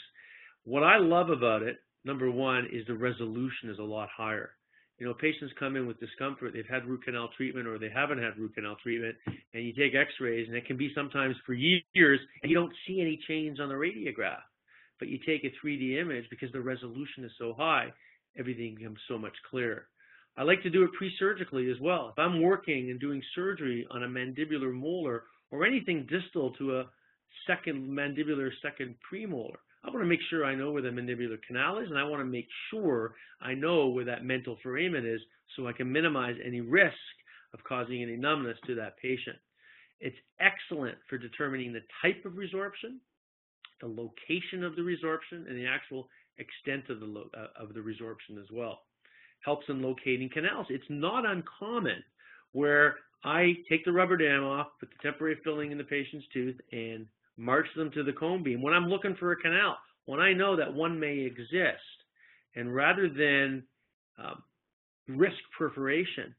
What I love about it, number one, is the resolution is a lot higher. You know, patients come in with discomfort, they've had root canal treatment or they haven't had root canal treatment, and you take x-rays, and it can be sometimes for years, and you don't see any change on the radiograph. But you take a 3D image, because the resolution is so high, everything becomes so much clearer. I like to do it pre-surgically as well. If I'm working and doing surgery on a mandibular molar or anything distal to a second mandibular second premolar, I want to make sure I know where the mandibular canal is, and I want to make sure I know where that mental foramen is so I can minimize any risk of causing any numbness to that patient. It's excellent for determining the type of resorption, the location of the resorption, and the actual extent of the, uh, of the resorption as well. Helps in locating canals. It's not uncommon where I take the rubber dam off, put the temporary filling in the patient's tooth, and march them to the cone beam. When I'm looking for a canal, when I know that one may exist, and rather than um, risk perforation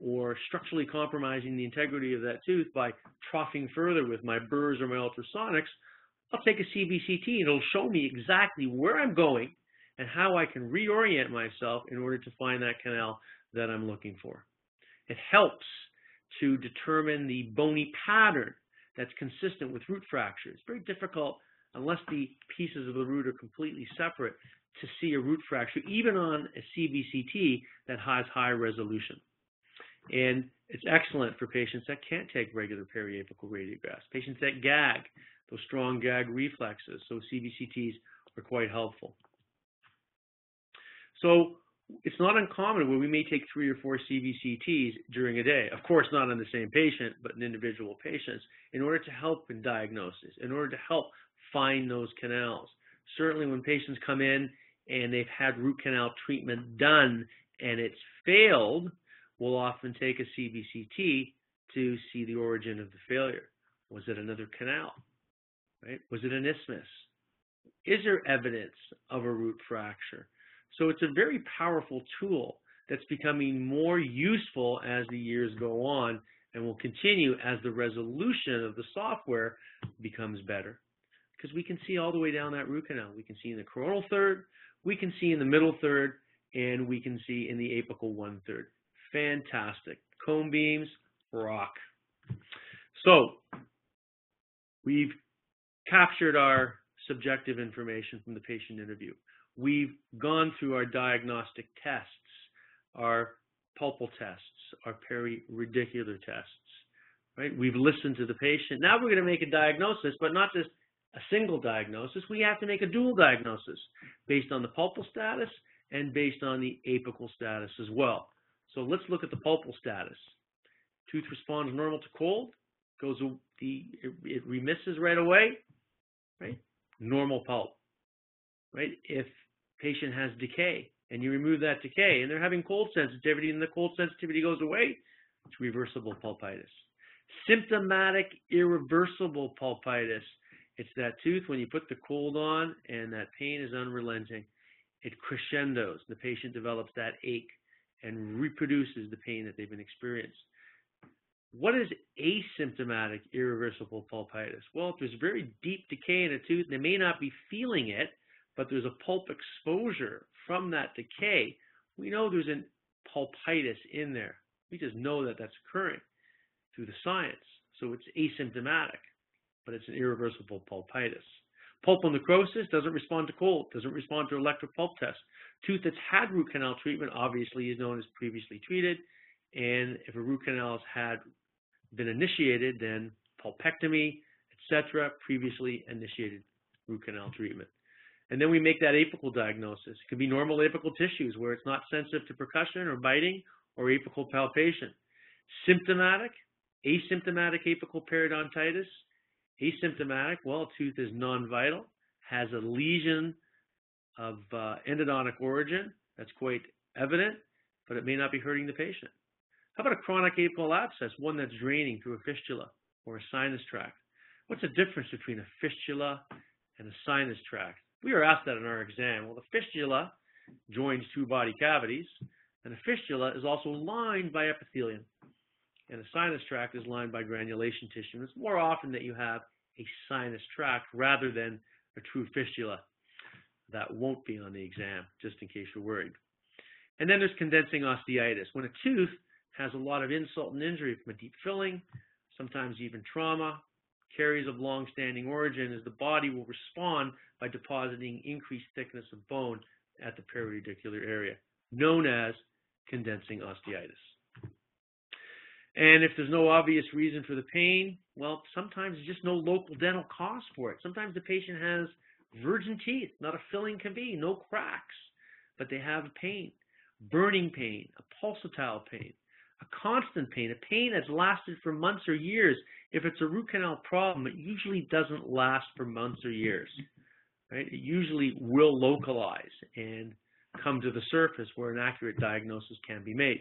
or structurally compromising the integrity of that tooth by troughing further with my burrs or my ultrasonics, I'll take a CBCT and it'll show me exactly where I'm going and how I can reorient myself in order to find that canal that I'm looking for. It helps to determine the bony pattern that's consistent with root fracture. It's very difficult, unless the pieces of the root are completely separate, to see a root fracture, even on a CBCT that has high resolution. And it's excellent for patients that can't take regular periapical radiographs, patients that gag, those strong gag reflexes. So CBCTs are quite helpful. So it's not uncommon where we may take three or four CBCTs during a day. Of course, not on the same patient, but in individual patients, in order to help in diagnosis, in order to help find those canals. Certainly when patients come in and they've had root canal treatment done and it's failed, we'll often take a CBCT to see the origin of the failure. Was it another canal? Right? Was it an isthmus? Is there evidence of a root fracture? So it's a very powerful tool that's becoming more useful as the years go on and will continue as the resolution of the software becomes better. Because we can see all the way down that root canal. We can see in the coronal third, we can see in the middle third, and we can see in the apical one third. Fantastic. Cone beams, rock. So we've captured our subjective information from the patient interview. We've gone through our diagnostic tests, our pulpal tests, our periradicular tests, right? We've listened to the patient. Now we're going to make a diagnosis, but not just a single diagnosis. We have to make a dual diagnosis based on the pulpal status and based on the apical status as well. So let's look at the pulpal status. Tooth responds normal to cold, goes the it remisses right away, right? Normal pulp, right? If patient has decay and you remove that decay and they're having cold sensitivity and the cold sensitivity goes away, it's reversible pulpitis. Symptomatic irreversible pulpitis. It's that tooth when you put the cold on and that pain is unrelenting. It crescendos. The patient develops that ache and reproduces the pain that they've been experienced. What is asymptomatic irreversible pulpitis? Well, if there's very deep decay in a tooth, they may not be feeling it, but there's a pulp exposure from that decay, we know there's a pulpitis in there. We just know that that's occurring through the science. So it's asymptomatic, but it's an irreversible pulpitis. Pulpal necrosis doesn't respond to cold, doesn't respond to electric pulp test. Tooth that's had root canal treatment obviously is known as previously treated. And if a root canal has had been initiated, then pulpectomy, etc., previously initiated root canal treatment. And then we make that apical diagnosis. It could be normal apical tissues where it's not sensitive to percussion or biting or apical palpation. Symptomatic, asymptomatic apical periodontitis. Asymptomatic, well, tooth is non-vital, has a lesion of uh, endodontic origin. That's quite evident, but it may not be hurting the patient. How about a chronic apical abscess, one that's draining through a fistula or a sinus tract? What's the difference between a fistula and a sinus tract? We were asked that in our exam. Well, the fistula joins two body cavities, and the fistula is also lined by epithelium. And the sinus tract is lined by granulation tissue. It's more often that you have a sinus tract rather than a true fistula. That won't be on the exam, just in case you're worried. And then there's condensing osteitis. When a tooth has a lot of insult and injury from a deep filling, sometimes even trauma, caries of long-standing origin, is the body will respond by depositing increased thickness of bone at the periradicular area, known as condensing osteitis. And if there's no obvious reason for the pain, well, sometimes there's just no local dental cause for it. Sometimes the patient has virgin teeth, not a filling can be, no cracks, but they have pain, burning pain, a pulsatile pain, a constant pain, a pain that's lasted for months or years. If it's a root canal problem, it usually doesn't last for months or years right? It usually will localize and come to the surface where an accurate diagnosis can be made.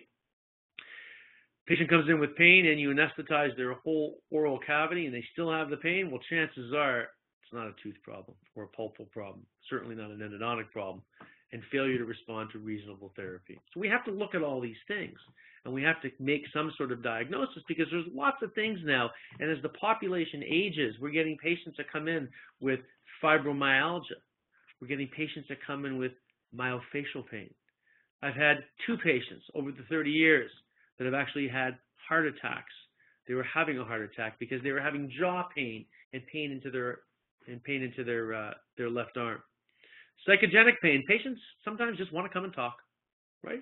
Patient comes in with pain and you anesthetize their whole oral cavity and they still have the pain, well, chances are it's not a tooth problem or a pulpal problem, certainly not an endodontic problem. And failure to respond to reasonable therapy. So we have to look at all these things and we have to make some sort of diagnosis because there's lots of things now. And as the population ages, we're getting patients that come in with fibromyalgia. We're getting patients that come in with myofascial pain. I've had two patients over the 30 years that have actually had heart attacks. They were having a heart attack because they were having jaw pain and pain into their and pain into their uh, their left arm. Psychogenic pain. Patients sometimes just want to come and talk, right?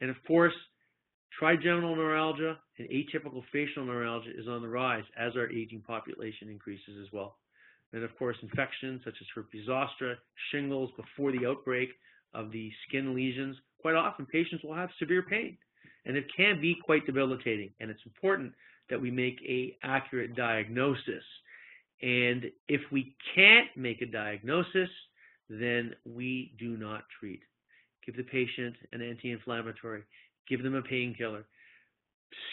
And of course, trigeminal neuralgia and atypical facial neuralgia is on the rise as our aging population increases as well. And of course, infections such as herpes zoster, shingles before the outbreak of the skin lesions. Quite often, patients will have severe pain, and it can be quite debilitating. And it's important that we make a accurate diagnosis. And if we can't make a diagnosis, then we do not treat. Give the patient an anti-inflammatory. Give them a painkiller.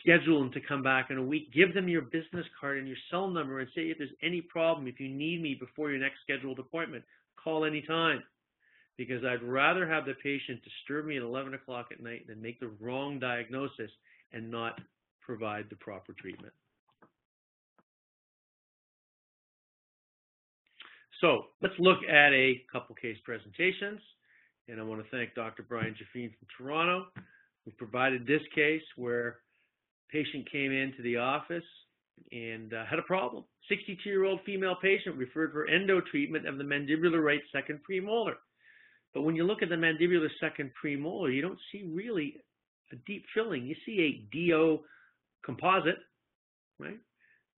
Schedule them to come back in a week. Give them your business card and your cell number and say if there's any problem, if you need me before your next scheduled appointment, call anytime. Because I'd rather have the patient disturb me at 11 o'clock at night than make the wrong diagnosis and not provide the proper treatment. So let's look at a couple case presentations. And I want to thank Dr. Brian Jaffine from Toronto, who provided this case where patient came into the office and uh, had a problem. 62-year-old female patient referred for endo treatment of the mandibular right second premolar. But when you look at the mandibular second premolar, you don't see really a deep filling. You see a DO composite, right?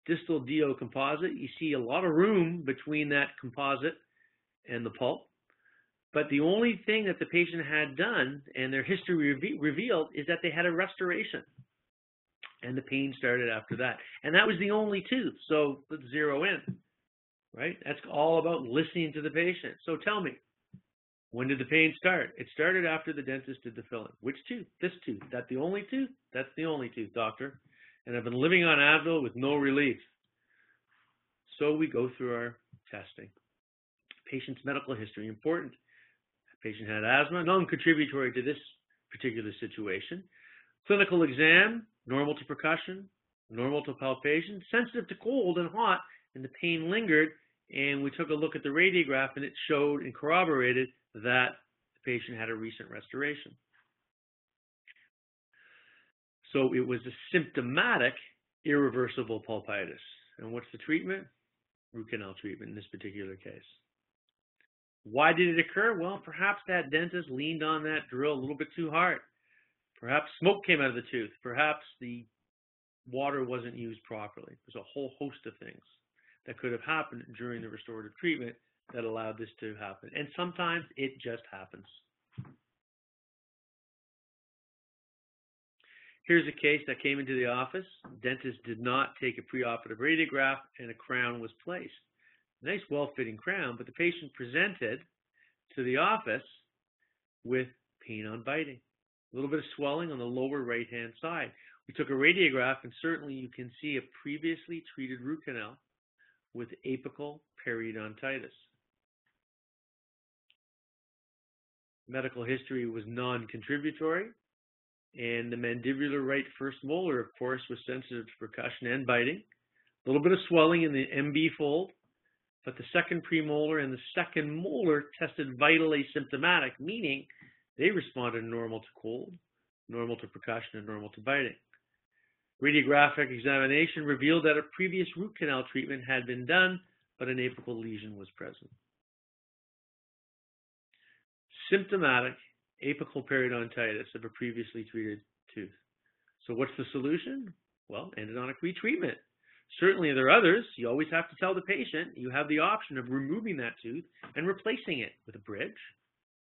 Distal DO composite. You see a lot of room between that composite and the pulp. But the only thing that the patient had done and their history reve revealed is that they had a restoration. And the pain started after that. And that was the only tooth. So let's zero in, right? That's all about listening to the patient. So tell me, when did the pain start? It started after the dentist did the filling. Which tooth? This tooth. That the only tooth? That's the only tooth, doctor and I've been living on Advil with no relief. So we go through our testing. Patient's medical history, important. Patient had asthma, non-contributory to this particular situation. Clinical exam, normal to percussion, normal to palpation, sensitive to cold and hot, and the pain lingered. And we took a look at the radiograph, and it showed and corroborated that the patient had a recent restoration. So it was a symptomatic irreversible pulpitis. And what's the treatment? Root canal treatment in this particular case. Why did it occur? Well, perhaps that dentist leaned on that drill a little bit too hard. Perhaps smoke came out of the tooth. Perhaps the water wasn't used properly. There's a whole host of things that could have happened during the restorative treatment that allowed this to happen. And sometimes it just happens. Here's a case that came into the office. Dentist did not take a preoperative radiograph and a crown was placed. Nice, well-fitting crown, but the patient presented to the office with pain on biting. A little bit of swelling on the lower right-hand side. We took a radiograph and certainly you can see a previously treated root canal with apical periodontitis. Medical history was non-contributory. And the mandibular right first molar, of course, was sensitive to percussion and biting. A little bit of swelling in the MB fold, but the second premolar and the second molar tested vitally asymptomatic, meaning they responded normal to cold, normal to percussion, and normal to biting. Radiographic examination revealed that a previous root canal treatment had been done, but an apical lesion was present. Symptomatic apical periodontitis of a previously treated tooth. So what's the solution? Well, endodontic retreatment. Certainly there are others. You always have to tell the patient you have the option of removing that tooth and replacing it with a bridge,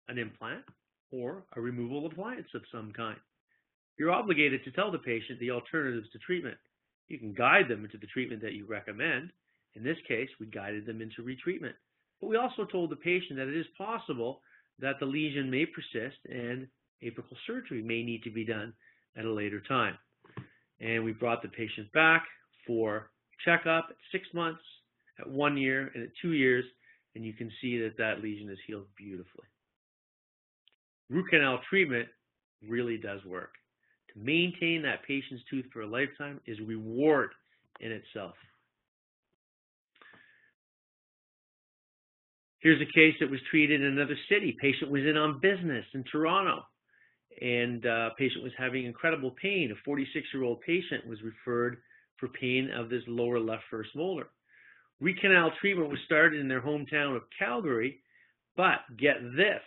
an implant, or a removal appliance of some kind. You're obligated to tell the patient the alternatives to treatment. You can guide them into the treatment that you recommend. In this case, we guided them into retreatment. But we also told the patient that it is possible that the lesion may persist and apical surgery may need to be done at a later time. And we brought the patient back for checkup at six months, at one year, and at two years, and you can see that that lesion is healed beautifully. root canal treatment really does work. To maintain that patient's tooth for a lifetime is reward in itself. Here's a case that was treated in another city. Patient was in on business in Toronto, and uh, patient was having incredible pain. A 46-year-old patient was referred for pain of this lower left first molar. Root canal treatment was started in their hometown of Calgary, but get this,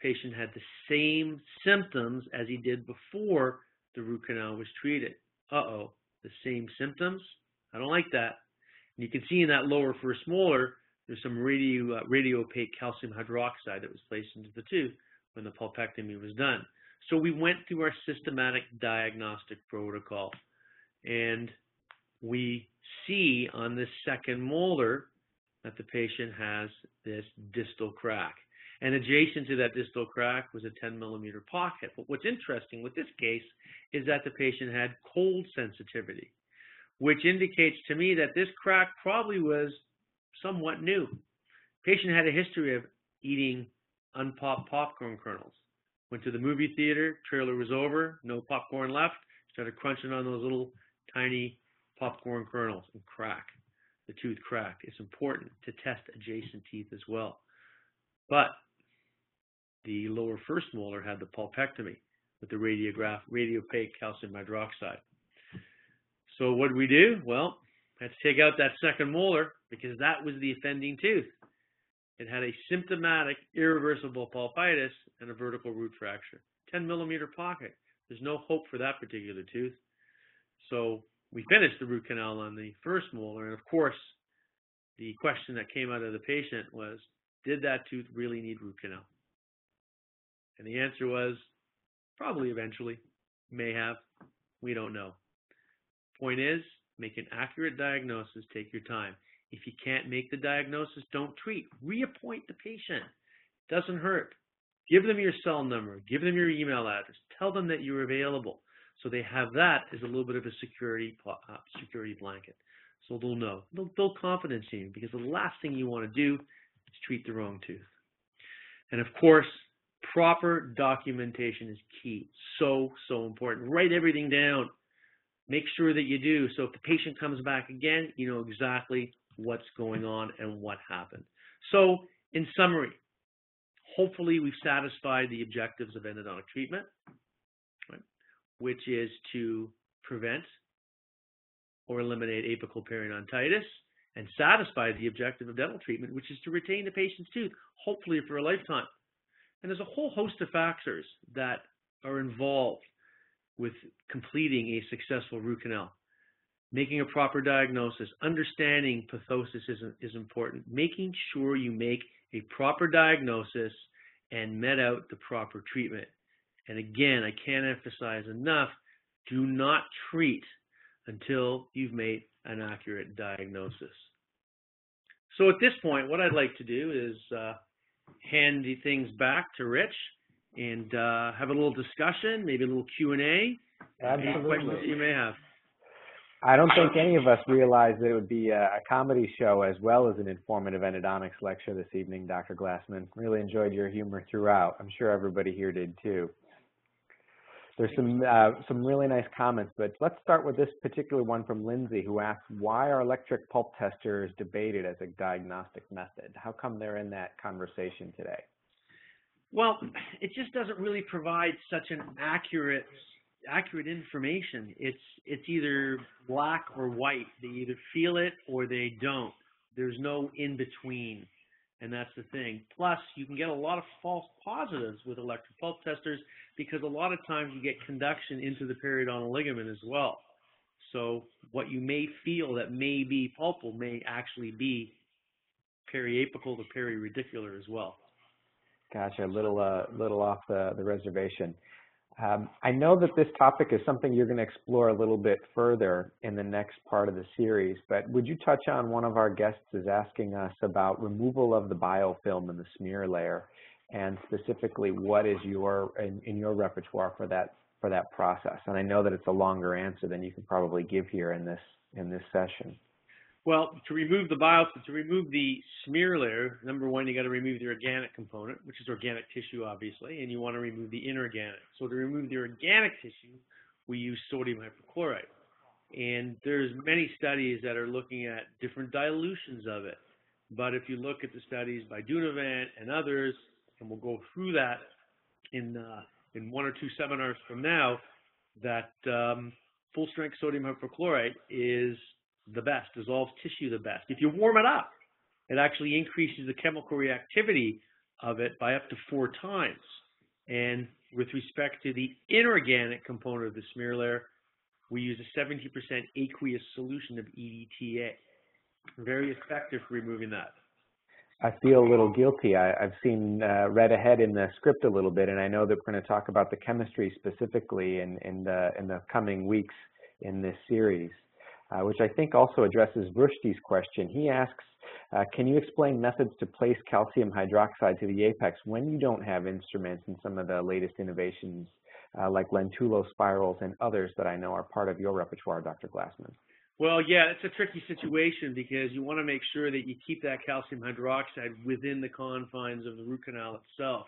patient had the same symptoms as he did before the root canal was treated. Uh-oh, the same symptoms? I don't like that. And you can see in that lower first molar, there's some radio, uh, radiopaque calcium hydroxide that was placed into the tooth when the pulpectomy was done. So we went through our systematic diagnostic protocol and we see on this second molar that the patient has this distal crack. And adjacent to that distal crack was a 10 millimeter pocket. But what's interesting with this case is that the patient had cold sensitivity, which indicates to me that this crack probably was somewhat new. Patient had a history of eating unpopped popcorn kernels. Went to the movie theater, trailer was over, no popcorn left, started crunching on those little tiny popcorn kernels and crack. The tooth cracked. It's important to test adjacent teeth as well. But the lower first molar had the pulpectomy with the radiograph, radiopaque calcium hydroxide. So what did we do? Well, let's take out that second molar because that was the offending tooth. It had a symptomatic irreversible pulpitis and a vertical root fracture. 10 millimeter pocket. There's no hope for that particular tooth. So we finished the root canal on the first molar. And of course, the question that came out of the patient was, did that tooth really need root canal? And the answer was, probably eventually, may have, we don't know. Point is, make an accurate diagnosis, take your time. If you can't make the diagnosis, don't treat. Reappoint the patient. Doesn't hurt. Give them your cell number. Give them your email address. Tell them that you're available. So they have that as a little bit of a security uh, security blanket. So they'll know. They'll build confidence in you because the last thing you want to do is treat the wrong tooth. And of course, proper documentation is key. So, so important. Write everything down. Make sure that you do. So if the patient comes back again, you know exactly what's going on and what happened. So in summary, hopefully we've satisfied the objectives of endodontic treatment, right, which is to prevent or eliminate apical periodontitis and satisfy the objective of dental treatment, which is to retain the patient's tooth, hopefully for a lifetime. And there's a whole host of factors that are involved with completing a successful root canal making a proper diagnosis, understanding pathosis is, is important, making sure you make a proper diagnosis and met out the proper treatment. And again, I can't emphasize enough, do not treat until you've made an accurate diagnosis. So at this point, what I'd like to do is uh, hand the things back to Rich and uh, have a little discussion, maybe a little Q&A. Absolutely. Any questions you may have. I don't think any of us realized that it would be a, comedy show as well as an informative endodontics lecture this evening, Dr. Glassman. Really enjoyed your humor throughout. I'm sure everybody here did too. There's some uh, some really nice comments, but let's start with this particular one from Lindsay, who asks, "Why are electric pulp testers debated as a diagnostic method? How come they're in that conversation today?" Well, it just doesn't really provide such an accurate accurate information. It's it's either black or white. They either feel it or they don't. There's no in between, and that's the thing. Plus, you can get a lot of false positives with electric pulp testers because a lot of times you get conduction into the periodontal ligament as well. So what you may feel that may be pulpal may actually be periapical to periradicular as well. Gotcha. A little uh, little off the, the reservation. Um, I know that this topic is something you're going to explore a little bit further in the next part of the series, but would you touch on one of our guests is asking us about removal of the biofilm in the smear layer, and specifically what is your in, in your repertoire for that for that process? And I know that it's a longer answer than you can probably give here in this in this session. Well, to remove the biopsy, to remove the smear layer, number one, you got to remove the organic component, which is organic tissue, obviously, and you want to remove the inorganic. So to remove the organic tissue, we use sodium hypochlorite. And there's many studies that are looking at different dilutions of it. But if you look at the studies by Dunavant and others, and we'll go through that in uh, in one or two seminars from now, that um, full strength sodium hypochlorite is the best, dissolves tissue the best. If you warm it up, it actually increases the chemical reactivity of it by up to four times. And with respect to the inorganic component of the smear layer, we use a 70% aqueous solution of EDTA. Very effective for removing that. I feel a little guilty. I, have seen uh, read ahead in the script a little bit, and I know that we're going to talk about the chemistry specifically in, in, the, in the coming weeks in this series, uh, which I think also addresses Vrushti's question. He asks, uh, can you explain methods to place calcium hydroxide to the apex when you don't have instruments and some of the latest innovations uh, like Lentulo spirals and others that I know are part of your repertoire, Dr. Glassman? Well, yeah, it's a tricky situation because you want to make sure that you keep that calcium hydroxide within the confines of the root canal itself.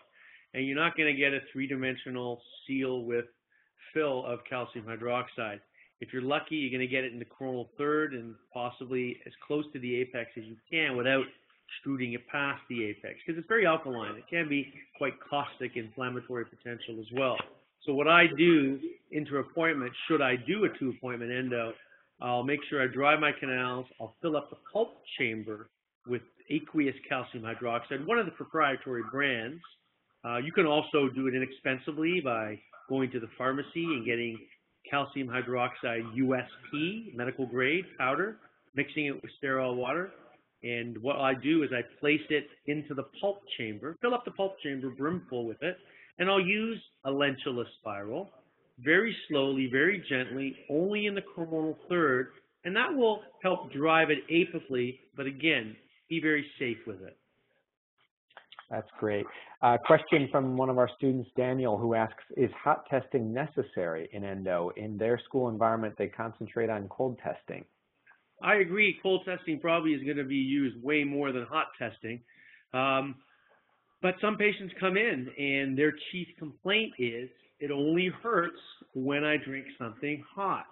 And you're not going to get a three-dimensional seal with fill of calcium hydroxide. If you're lucky, you're going to get it in the coronal third and possibly as close to the apex as you can without extruding it past the apex because it's very alkaline. It can be quite caustic, inflammatory potential as well. So what I do inter-appointment, should I do a two-appointment endo, I'll make sure I dry my canals. I'll fill up the pulp chamber with aqueous calcium hydroxide, one of the proprietary brands. Uh, you can also do it inexpensively by going to the pharmacy and getting calcium hydroxide USP, medical grade powder, mixing it with sterile water. And what I do is I place it into the pulp chamber, fill up the pulp chamber brimful with it, and I'll use a Lentulo spiral very slowly, very gently, only in the coronal third, and that will help drive it apically, but again, be very safe with it. That's great. Uh, question from one of our students, Daniel, who asks, is hot testing necessary in endo? In their school environment, they concentrate on cold testing. I agree. Cold testing probably is going to be used way more than hot testing. Um, but some patients come in and their chief complaint is it only hurts when I drink something hot,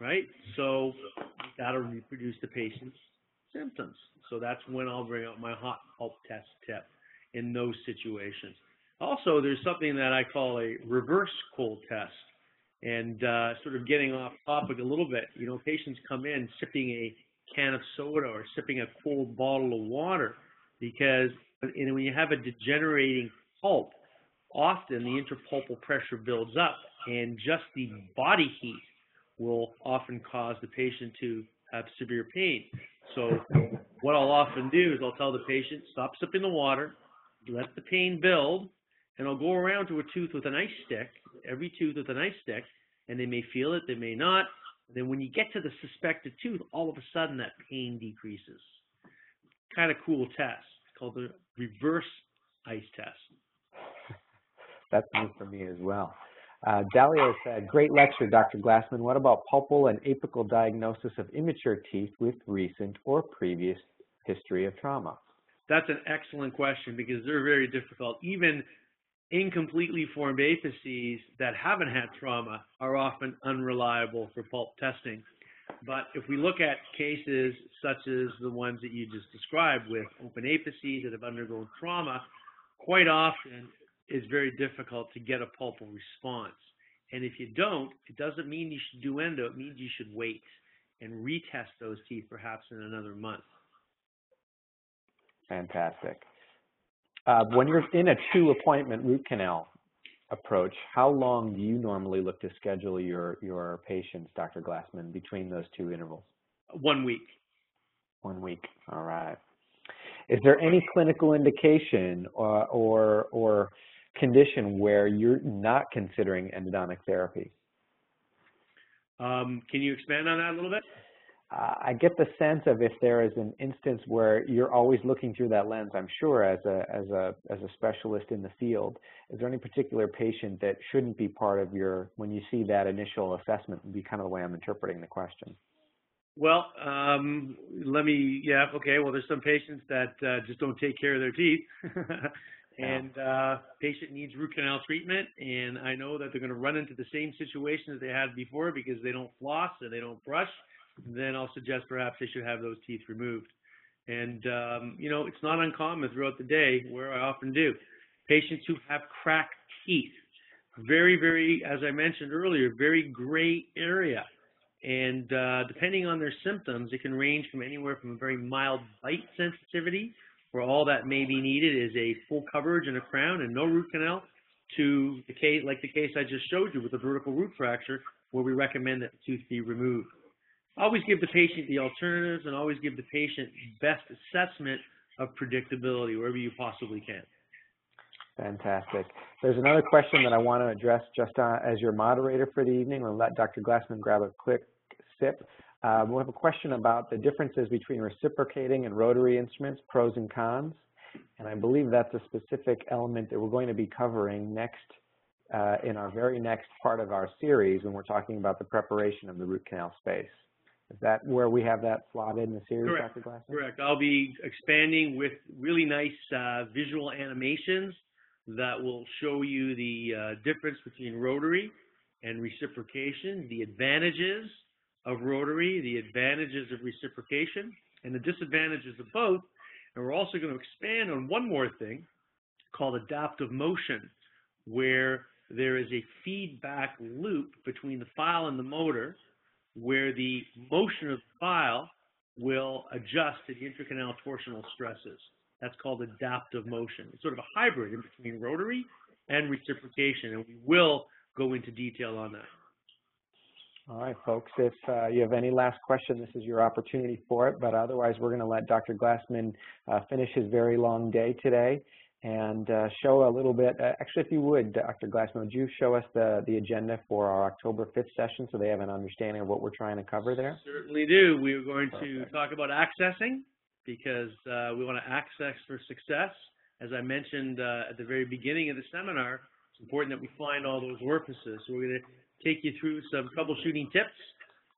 right? So that'll reproduce the patient's symptoms. So that's when I'll bring up my hot pulp test tip in those situations. Also, there's something that I call a reverse cold test. And uh, sort of getting off topic a little bit, you know, patients come in sipping a can of soda or sipping a cold bottle of water because and when you have a degenerating pulp, often the intrapulpal pressure builds up and just the body heat will often cause the patient to have severe pain. So what I'll often do is I'll tell the patient, stop sipping the water, let the pain build, and I'll go around to a tooth with an ice stick, every tooth with an ice stick, and they may feel it, they may not. And then when you get to the suspected tooth, all of a sudden that pain decreases. Kind of cool test. Called the reverse ice test. That's new for me as well. Uh, Dalia said, great lecture, Dr. Glassman. What about pulpal and apical diagnosis of immature teeth with recent or previous history of trauma? That's an excellent question because they're very difficult. Even incompletely formed apices that haven't had trauma are often unreliable for pulp testing. But if we look at cases such as the ones that you just described with open apices that have undergone trauma, quite often it's very difficult to get a pulpal response. And if you don't, it doesn't mean you should do endo. It means you should wait and retest those teeth perhaps in another month. Fantastic. Uh, when you're in a two appointment root canal approach, how long do you normally look to schedule your, your patients, Dr. Glassman, between those two intervals? One week. One week. All right. Is there any clinical indication or, or, or condition where you're not considering endodontic therapy? Um, can you expand on that a little bit? Uh, I get the sense of if there is an instance where you're always looking through that lens, I'm sure as a, as a, as a specialist in the field, is there any particular patient that shouldn't be part of your, when you see that initial assessment, would be kind of the way I'm interpreting the question. Well, um, let me, yeah, okay. Well, there's some patients that uh, just don't take care of their teeth. and uh, patient needs root canal treatment, and I know that they're going to run into the same situation as they had before because they don't floss and they don't brush. Then I'll suggest perhaps they should have those teeth removed. And, um, you know, it's not uncommon throughout the day where I often do. Patients who have cracked teeth, very, very, as I mentioned earlier, very gray area. And uh, depending on their symptoms, it can range from anywhere from a very mild bite sensitivity, where all that may be needed is a full coverage and a crown and no root canal, to the case like the case I just showed you with a vertical root fracture, where we recommend that the tooth be removed. Always give the patient the alternatives and always give the patient best assessment of predictability wherever you possibly can. Fantastic. There's another question that I want to address just uh, as your moderator for the evening. We'll let Dr. Glassman grab a quick sip. Uh, we have a question about the differences between reciprocating and rotary instruments, pros and cons. And I believe that's a specific element that we're going to be covering next uh, in our very next part of our series when we're talking about the preparation of the root canal space. Is that where we have that slotted in the series, Correct. Dr. Glassman? Correct. I'll be expanding with really nice uh, visual animations that will show you the uh, difference between rotary and reciprocation, the advantages of rotary, the advantages of reciprocation, and the disadvantages of both. And we're also going to expand on one more thing called adaptive motion, where there is a feedback loop between the file and the motor where the motion of the file will adjust to the intracanal torsional stresses. That's called adaptive motion. It's sort of a hybrid in between rotary and reciprocation, and we will go into detail on that. All right, folks, if uh, you have any last question, this is your opportunity for it, but otherwise we're going to let Dr. Glassman uh, finish his very long day today and uh, show a little bit. Uh, actually, if you would, Dr. Glassman, would you show us the, the agenda for our October 5th session so they have an understanding of what we're trying to cover there? Certainly do. We are going Perfect. to talk about accessing because uh, we want to access for success. As I mentioned uh, at the very beginning of the seminar, it's important that we find all those orifices. So we're going to take you through some troubleshooting tips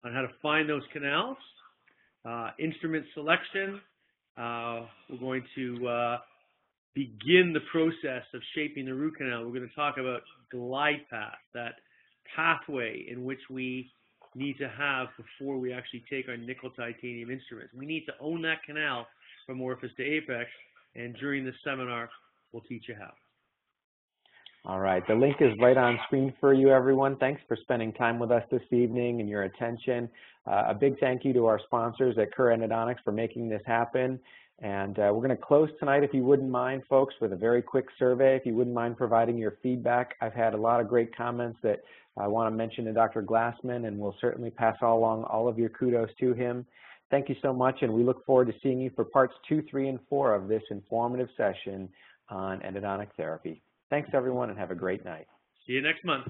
on how to find those canals, uh, instrument selection. Uh, we're going to uh, begin the process of shaping the root canal, we're going to talk about glide path, that pathway in which we need to have before we actually take our nickel titanium instruments. We need to own that canal from orifice to apex, and during this seminar, we'll teach you how. All right, the link is right on screen for you, everyone. Thanks for spending time with us this evening and your attention. Uh, a big thank you to our sponsors at Kerr Endodontics for making this happen. And uh, we're going to close tonight, if you wouldn't mind, folks, with a very quick survey. If you wouldn't mind providing your feedback. I've had a lot of great comments that I want to mention to Dr. Glassman, and we'll certainly pass along all of your kudos to him. Thank you so much, and we look forward to seeing you for parts two, three, and four of this informative session on endodontic therapy. Thanks, everyone, and have a great night. See you next month.